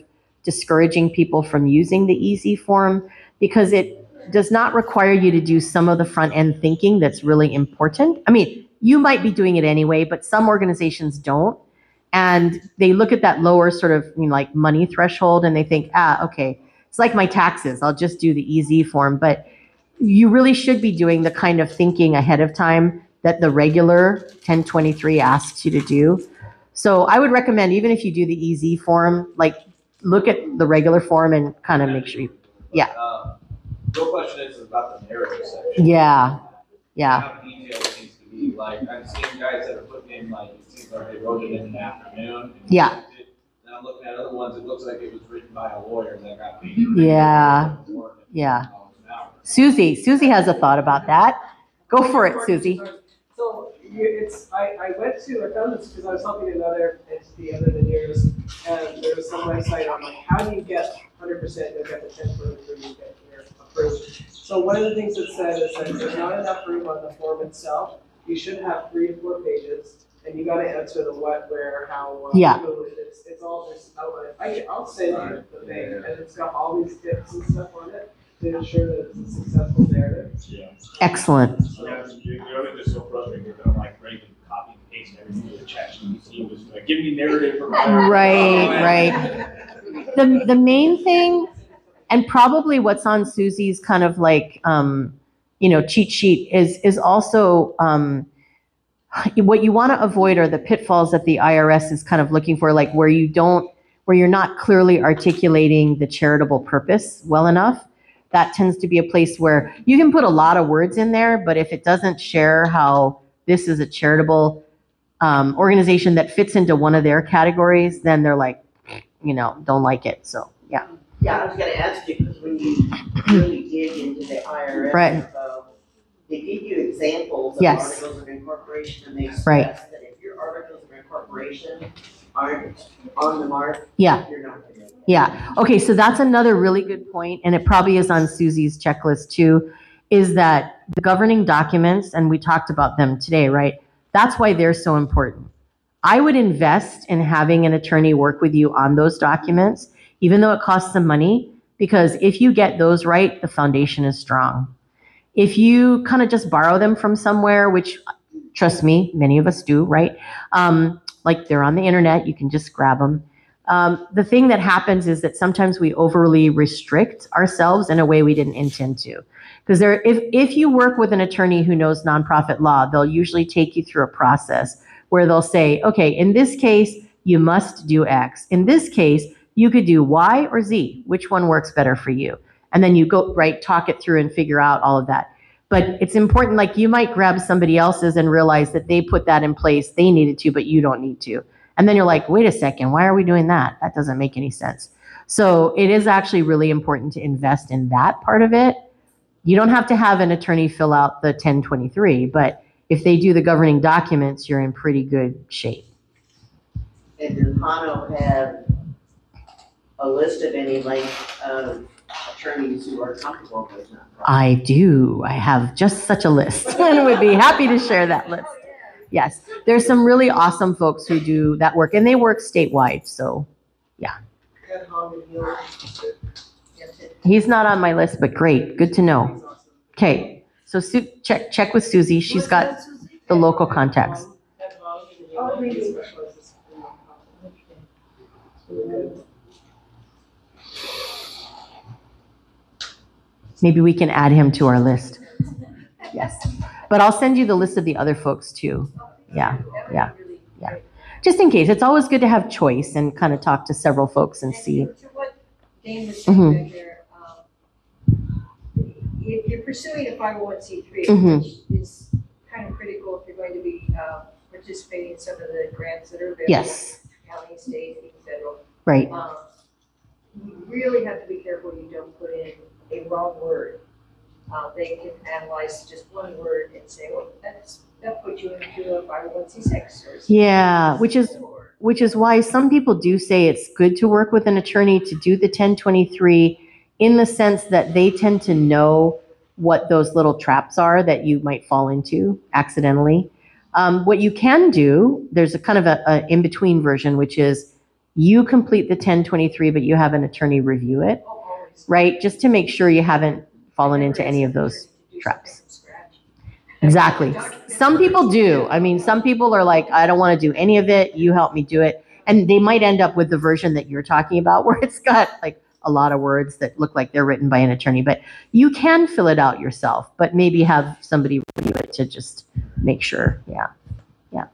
discouraging people from using the EZ form because it does not require you to do some of the front end thinking that's really important. I mean, you might be doing it anyway, but some organizations don't. And they look at that lower sort of you know, like money threshold and they think, ah, okay, it's like my taxes. I'll just do the EZ form. But you really should be doing the kind of thinking ahead of time that the regular 1023 asks you to do. So I would recommend, even if you do the EZ form, like look at the regular form and kind of make sure you, yeah, Um, real question is about the narrative section. yeah, yeah. How detailed it needs to be, like, I've seen guys that are putting in, like, it seems like they wrote it in the afternoon. Yeah. Sent it. And I'm looking at other ones, it looks like it was written by a lawyer that got paid. Yeah, yeah. Susie, Susie has a thought about that. Go for it, Susie. So it's, I, I went to, I found this because I was helping another entity other than yours, and there was some website on like, how do you get hundred percent, you'll get the ten for you get your approved. So one of the things it said is that there's not enough room on the form itself, you should have three to four pages, and you gotta answer the what, where, how, uh, Yeah. who, it's, it's all just outlined. I, I'll send you the thing, and it's got all these tips and stuff on it to ensure that it's a successful narrative. Yeah. Excellent. Yeah, you, you know, it's just so frustrating, you're gonna like, break and copy and paste everything to the chat sheet, you was like, give me narrative. from there. Right, right. the, the main thing, and probably what's on Susie's kind of like, um, you know, cheat sheet is, is also, um, what you want to avoid are the pitfalls that the IRS is kind of looking for, like where you don't, where you're not clearly articulating the charitable purpose well enough. That tends to be a place where you can put a lot of words in there, but if it doesn't share how this is a charitable um, organization that fits into one of their categories, then they're like, you know, don't like it. So, yeah. Yeah, I was gonna ask you, because when you really dig into the IRS Right. info, they give you examples of Yes. articles of incorporation, and they Right. stress that if your articles of incorporation aren't on the mark, Yeah. you're not. Yeah, okay, so that's another really good point, and it probably is on Susie's checklist too, is that the governing documents, and we talked about them today, right? That's why they're so important. I would invest in having an attorney work with you on those documents, even though it costs some money, because if you get those right, the foundation is strong. If you kind of just borrow them from somewhere, which, trust me, many of us do, right? Um, like they're on the internet, you can just grab them. Um, the thing that happens is that sometimes we overly restrict ourselves in a way we didn't intend to. Because there, if, if you work with an attorney who knows nonprofit law, they'll usually take you through a process where they'll say, okay, in this case, you must do X. In this case, you could do Y or Z. Which one works better for you? And then you go, right, talk it through and figure out all of that. But it's important, like you might grab somebody else's and realize that they put that in place, they needed to, but you don't need to. And then you're like, wait a second, why are we doing that? That doesn't make any sense. So it is actually really important to invest in that part of it. You don't have to have an attorney fill out the 1023, but if they do the governing documents, you're in pretty good shape. And does HANO have a list of any like, of attorneys who are comfortable with? I do. I have just such a list and would be happy to share that list. Yes, there's some really awesome folks who do that work and they work statewide. So yeah, he's not on my list, but great. Good to know. Okay, so Su- check, check with Susie. She's got the local contacts. Oh, really? Maybe we can add him to our list. Yes. But I'll send you the list of the other folks too. Yeah, yeah, yeah. Just in case. It's always good to have choice and kind of talk to several folks and see. To what Dane was Mhm. saying there, um, if you're pursuing a five oh one C three, Mhm. which is kind of critical if you're going to be, uh, participating in some of the grants that are available. Yes. County, state, and federal. Right. Um, You really have to be careful you don't put in a wrong word. Uh, they can analyze just one word and say, well, that's, that puts you into a five oh one C six or. Yeah, which is which is why some people do say it's good to work with an attorney to do the 1023 in the sense that they tend to know what those little traps are that you might fall into accidentally. Um, what you can do, there's a kind of a, a in-between version, which is you complete the 1023, but you have an attorney review it, right? Just to make sure you haven't fallen into any of those traps. Exactly. Some people do. I mean, some people are like, I don't want to do any of it. You help me do it. And they might end up with the version that you're talking about where it's got like a lot of words that look like they're written by an attorney. But you can fill it out yourself, but maybe have somebody review it to just make sure. Yeah. Yeah.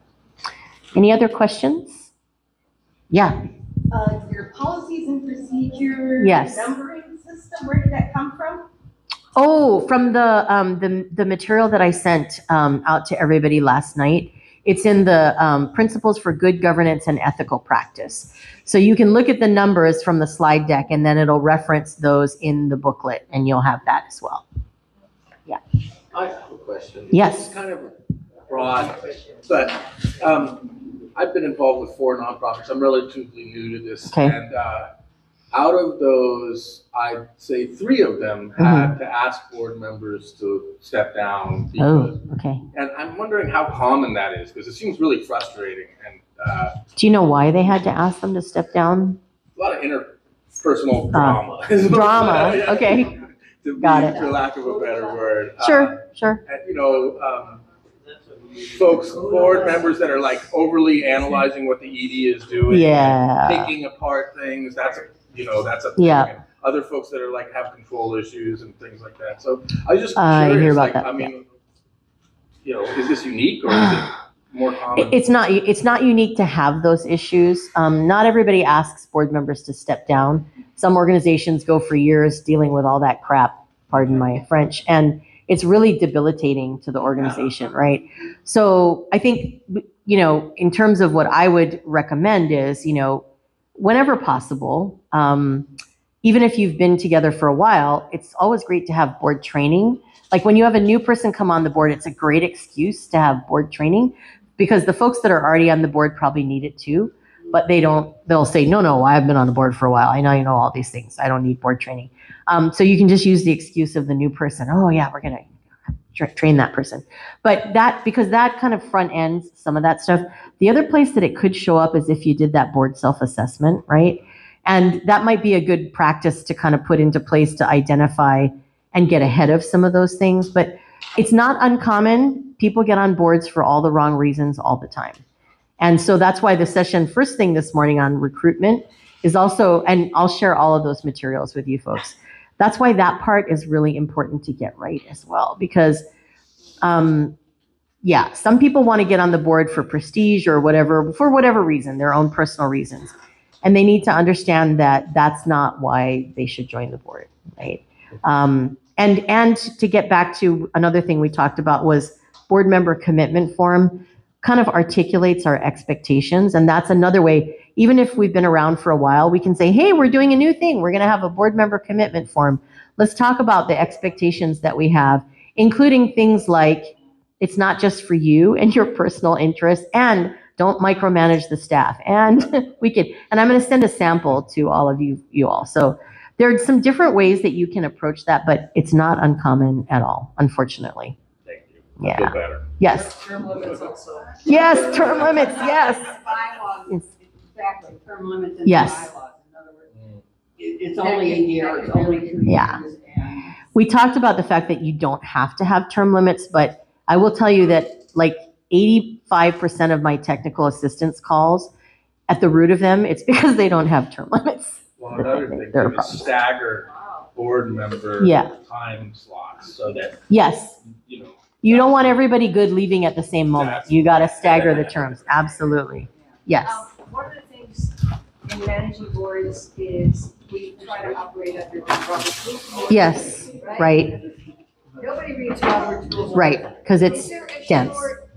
Any other questions? Yeah. Uh, your policies and procedures. Yes. Numbering system, where did that come from? Oh, from the um, the the material that I sent um, out to everybody last night. It's in the um, Principles for Good Governance and Ethical Practice. So you can look at the numbers from the slide deck, and then it'll reference those in the booklet, and you'll have that as well. Yeah. I have a question. Yes. It's kind of broad, but um, I've been involved with four nonprofits. I'm relatively new to this. Okay. And uh, out of those, I'd say three of them Mm-hmm. had to ask board members to step down. because- Oh, okay. And I'm wondering how common that is, because it seems really frustrating and uh, Do you know why they had to ask them to step down? a lot of interpersonal Uh, drama. drama, Yeah. okay. To be, Got it. for lack of a better word. Uh, Sure, sure. and, you know, um, folks, board members that are like overly analyzing what the ED is doing. Yeah. Picking apart things, that's a you know, that's a thing. Yeah. Other folks that are like, have control issues and things like that. So I was just I hear about like, that, I mean, you know, is this unique or is it more common? It- It's not, it's not unique to have those issues. Um, not everybody asks board members to step down. Some organizations go for years dealing with all that crap, pardon my French, and it's really debilitating to the organization, right? So I think, you know, in terms of what I would recommend is, you know, whenever possible, um, even if you've been together for a while, it's always great to have board training. Like when you have a new person come on the board, it's a great excuse to have board training because the folks that are already on the board probably need it too, but they don't, they'll say, no, no, I've been on the board for a while. I know you know all these things. I don't need board training. Um, so you can just use the excuse of the new person. Oh yeah, we're gonna tra- train that person. But that, because that kind of front ends some of that stuff. The other place that it could show up is if you did that board self-assessment, right? And that might be a good practice to kind of put into place to identify and get ahead of some of those things. But it's not uncommon. People get on boards for all the wrong reasons all the time. And so that's why the session first thing this morning on recruitment is also, and I'll share all of those materials with you folks. That's why that part is really important to get right as well, because, um, yeah, some people want to get on the board for prestige or whatever, for whatever reason, their own personal reasons. And they need to understand that that's not why they should join the board, right? Um, and, and to get back to another thing we talked about was board member commitment form kind of articulates our expectations. And that's another way, even if we've been around for a while, we can say, hey, we're doing a new thing. We're going to have a board member commitment form. Let's talk about the expectations that we have, including things like it's not just for you and your personal interest, and don't micromanage the staff. And we could, and I'm going to send a sample to all of you, you all. So there are some different ways that you can approach that, but it's not uncommon at all, unfortunately. Thank you. Yeah. I feel better. Yes. Term limits also. Yes, term limits, yes. Bylaws, exactly, term limits in the Yes. bylaws. In other words, it- it's only a year, it's only two years. Yeah. and We talked about the fact that you don't have to have term limits, but I will tell you that like 85% of my technical assistance calls, at the root of them, it's because they don't have term limits. Well, another thing, There are too, problems. stagger board member Yeah. time slots so that, Yes, you know, you don't want everybody good leaving at the same moment. You got to stagger the terms, absolutely. Yes, Um, One of the things in managing boards is we try to operate under Robert's rules. yes, right, Nobody reads Robert's rules. right, because it's there a dense. short,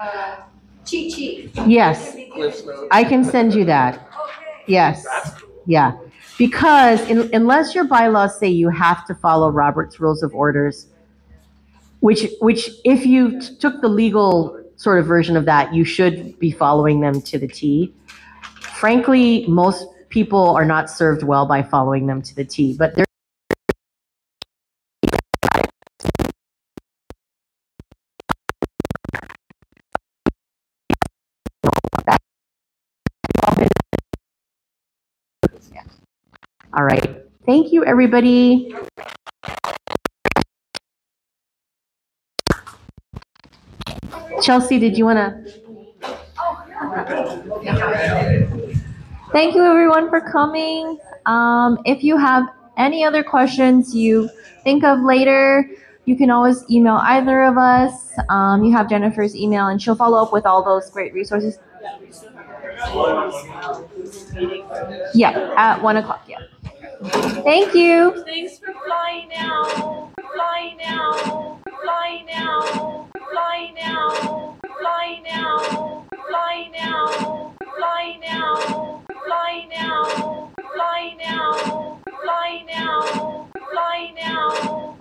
uh, cheat sheet? Yes. that can be given to- I can send you that. Yes, yeah. Because in- unless your bylaws say you have to follow Robert's Rules of Orders, which, which if you t- took the legal sort of version of that, you should be following them to the T. Frankly, most people are not served well by following them to the T, but there All right. Thank you, everybody. Chelsea, did you want to? Thank you everyone for coming. Um, if you have any other questions you think of later, you can always email either of us. Um, you have Jennifer's email, and she'll follow up with all those great resources. Yeah, at one o'clock. Yeah. Thank you. Thanks for flying. Flying. Flying. Flying. Flying. Flying. Flying. Fly now. Fly now. Fly now. Fly now.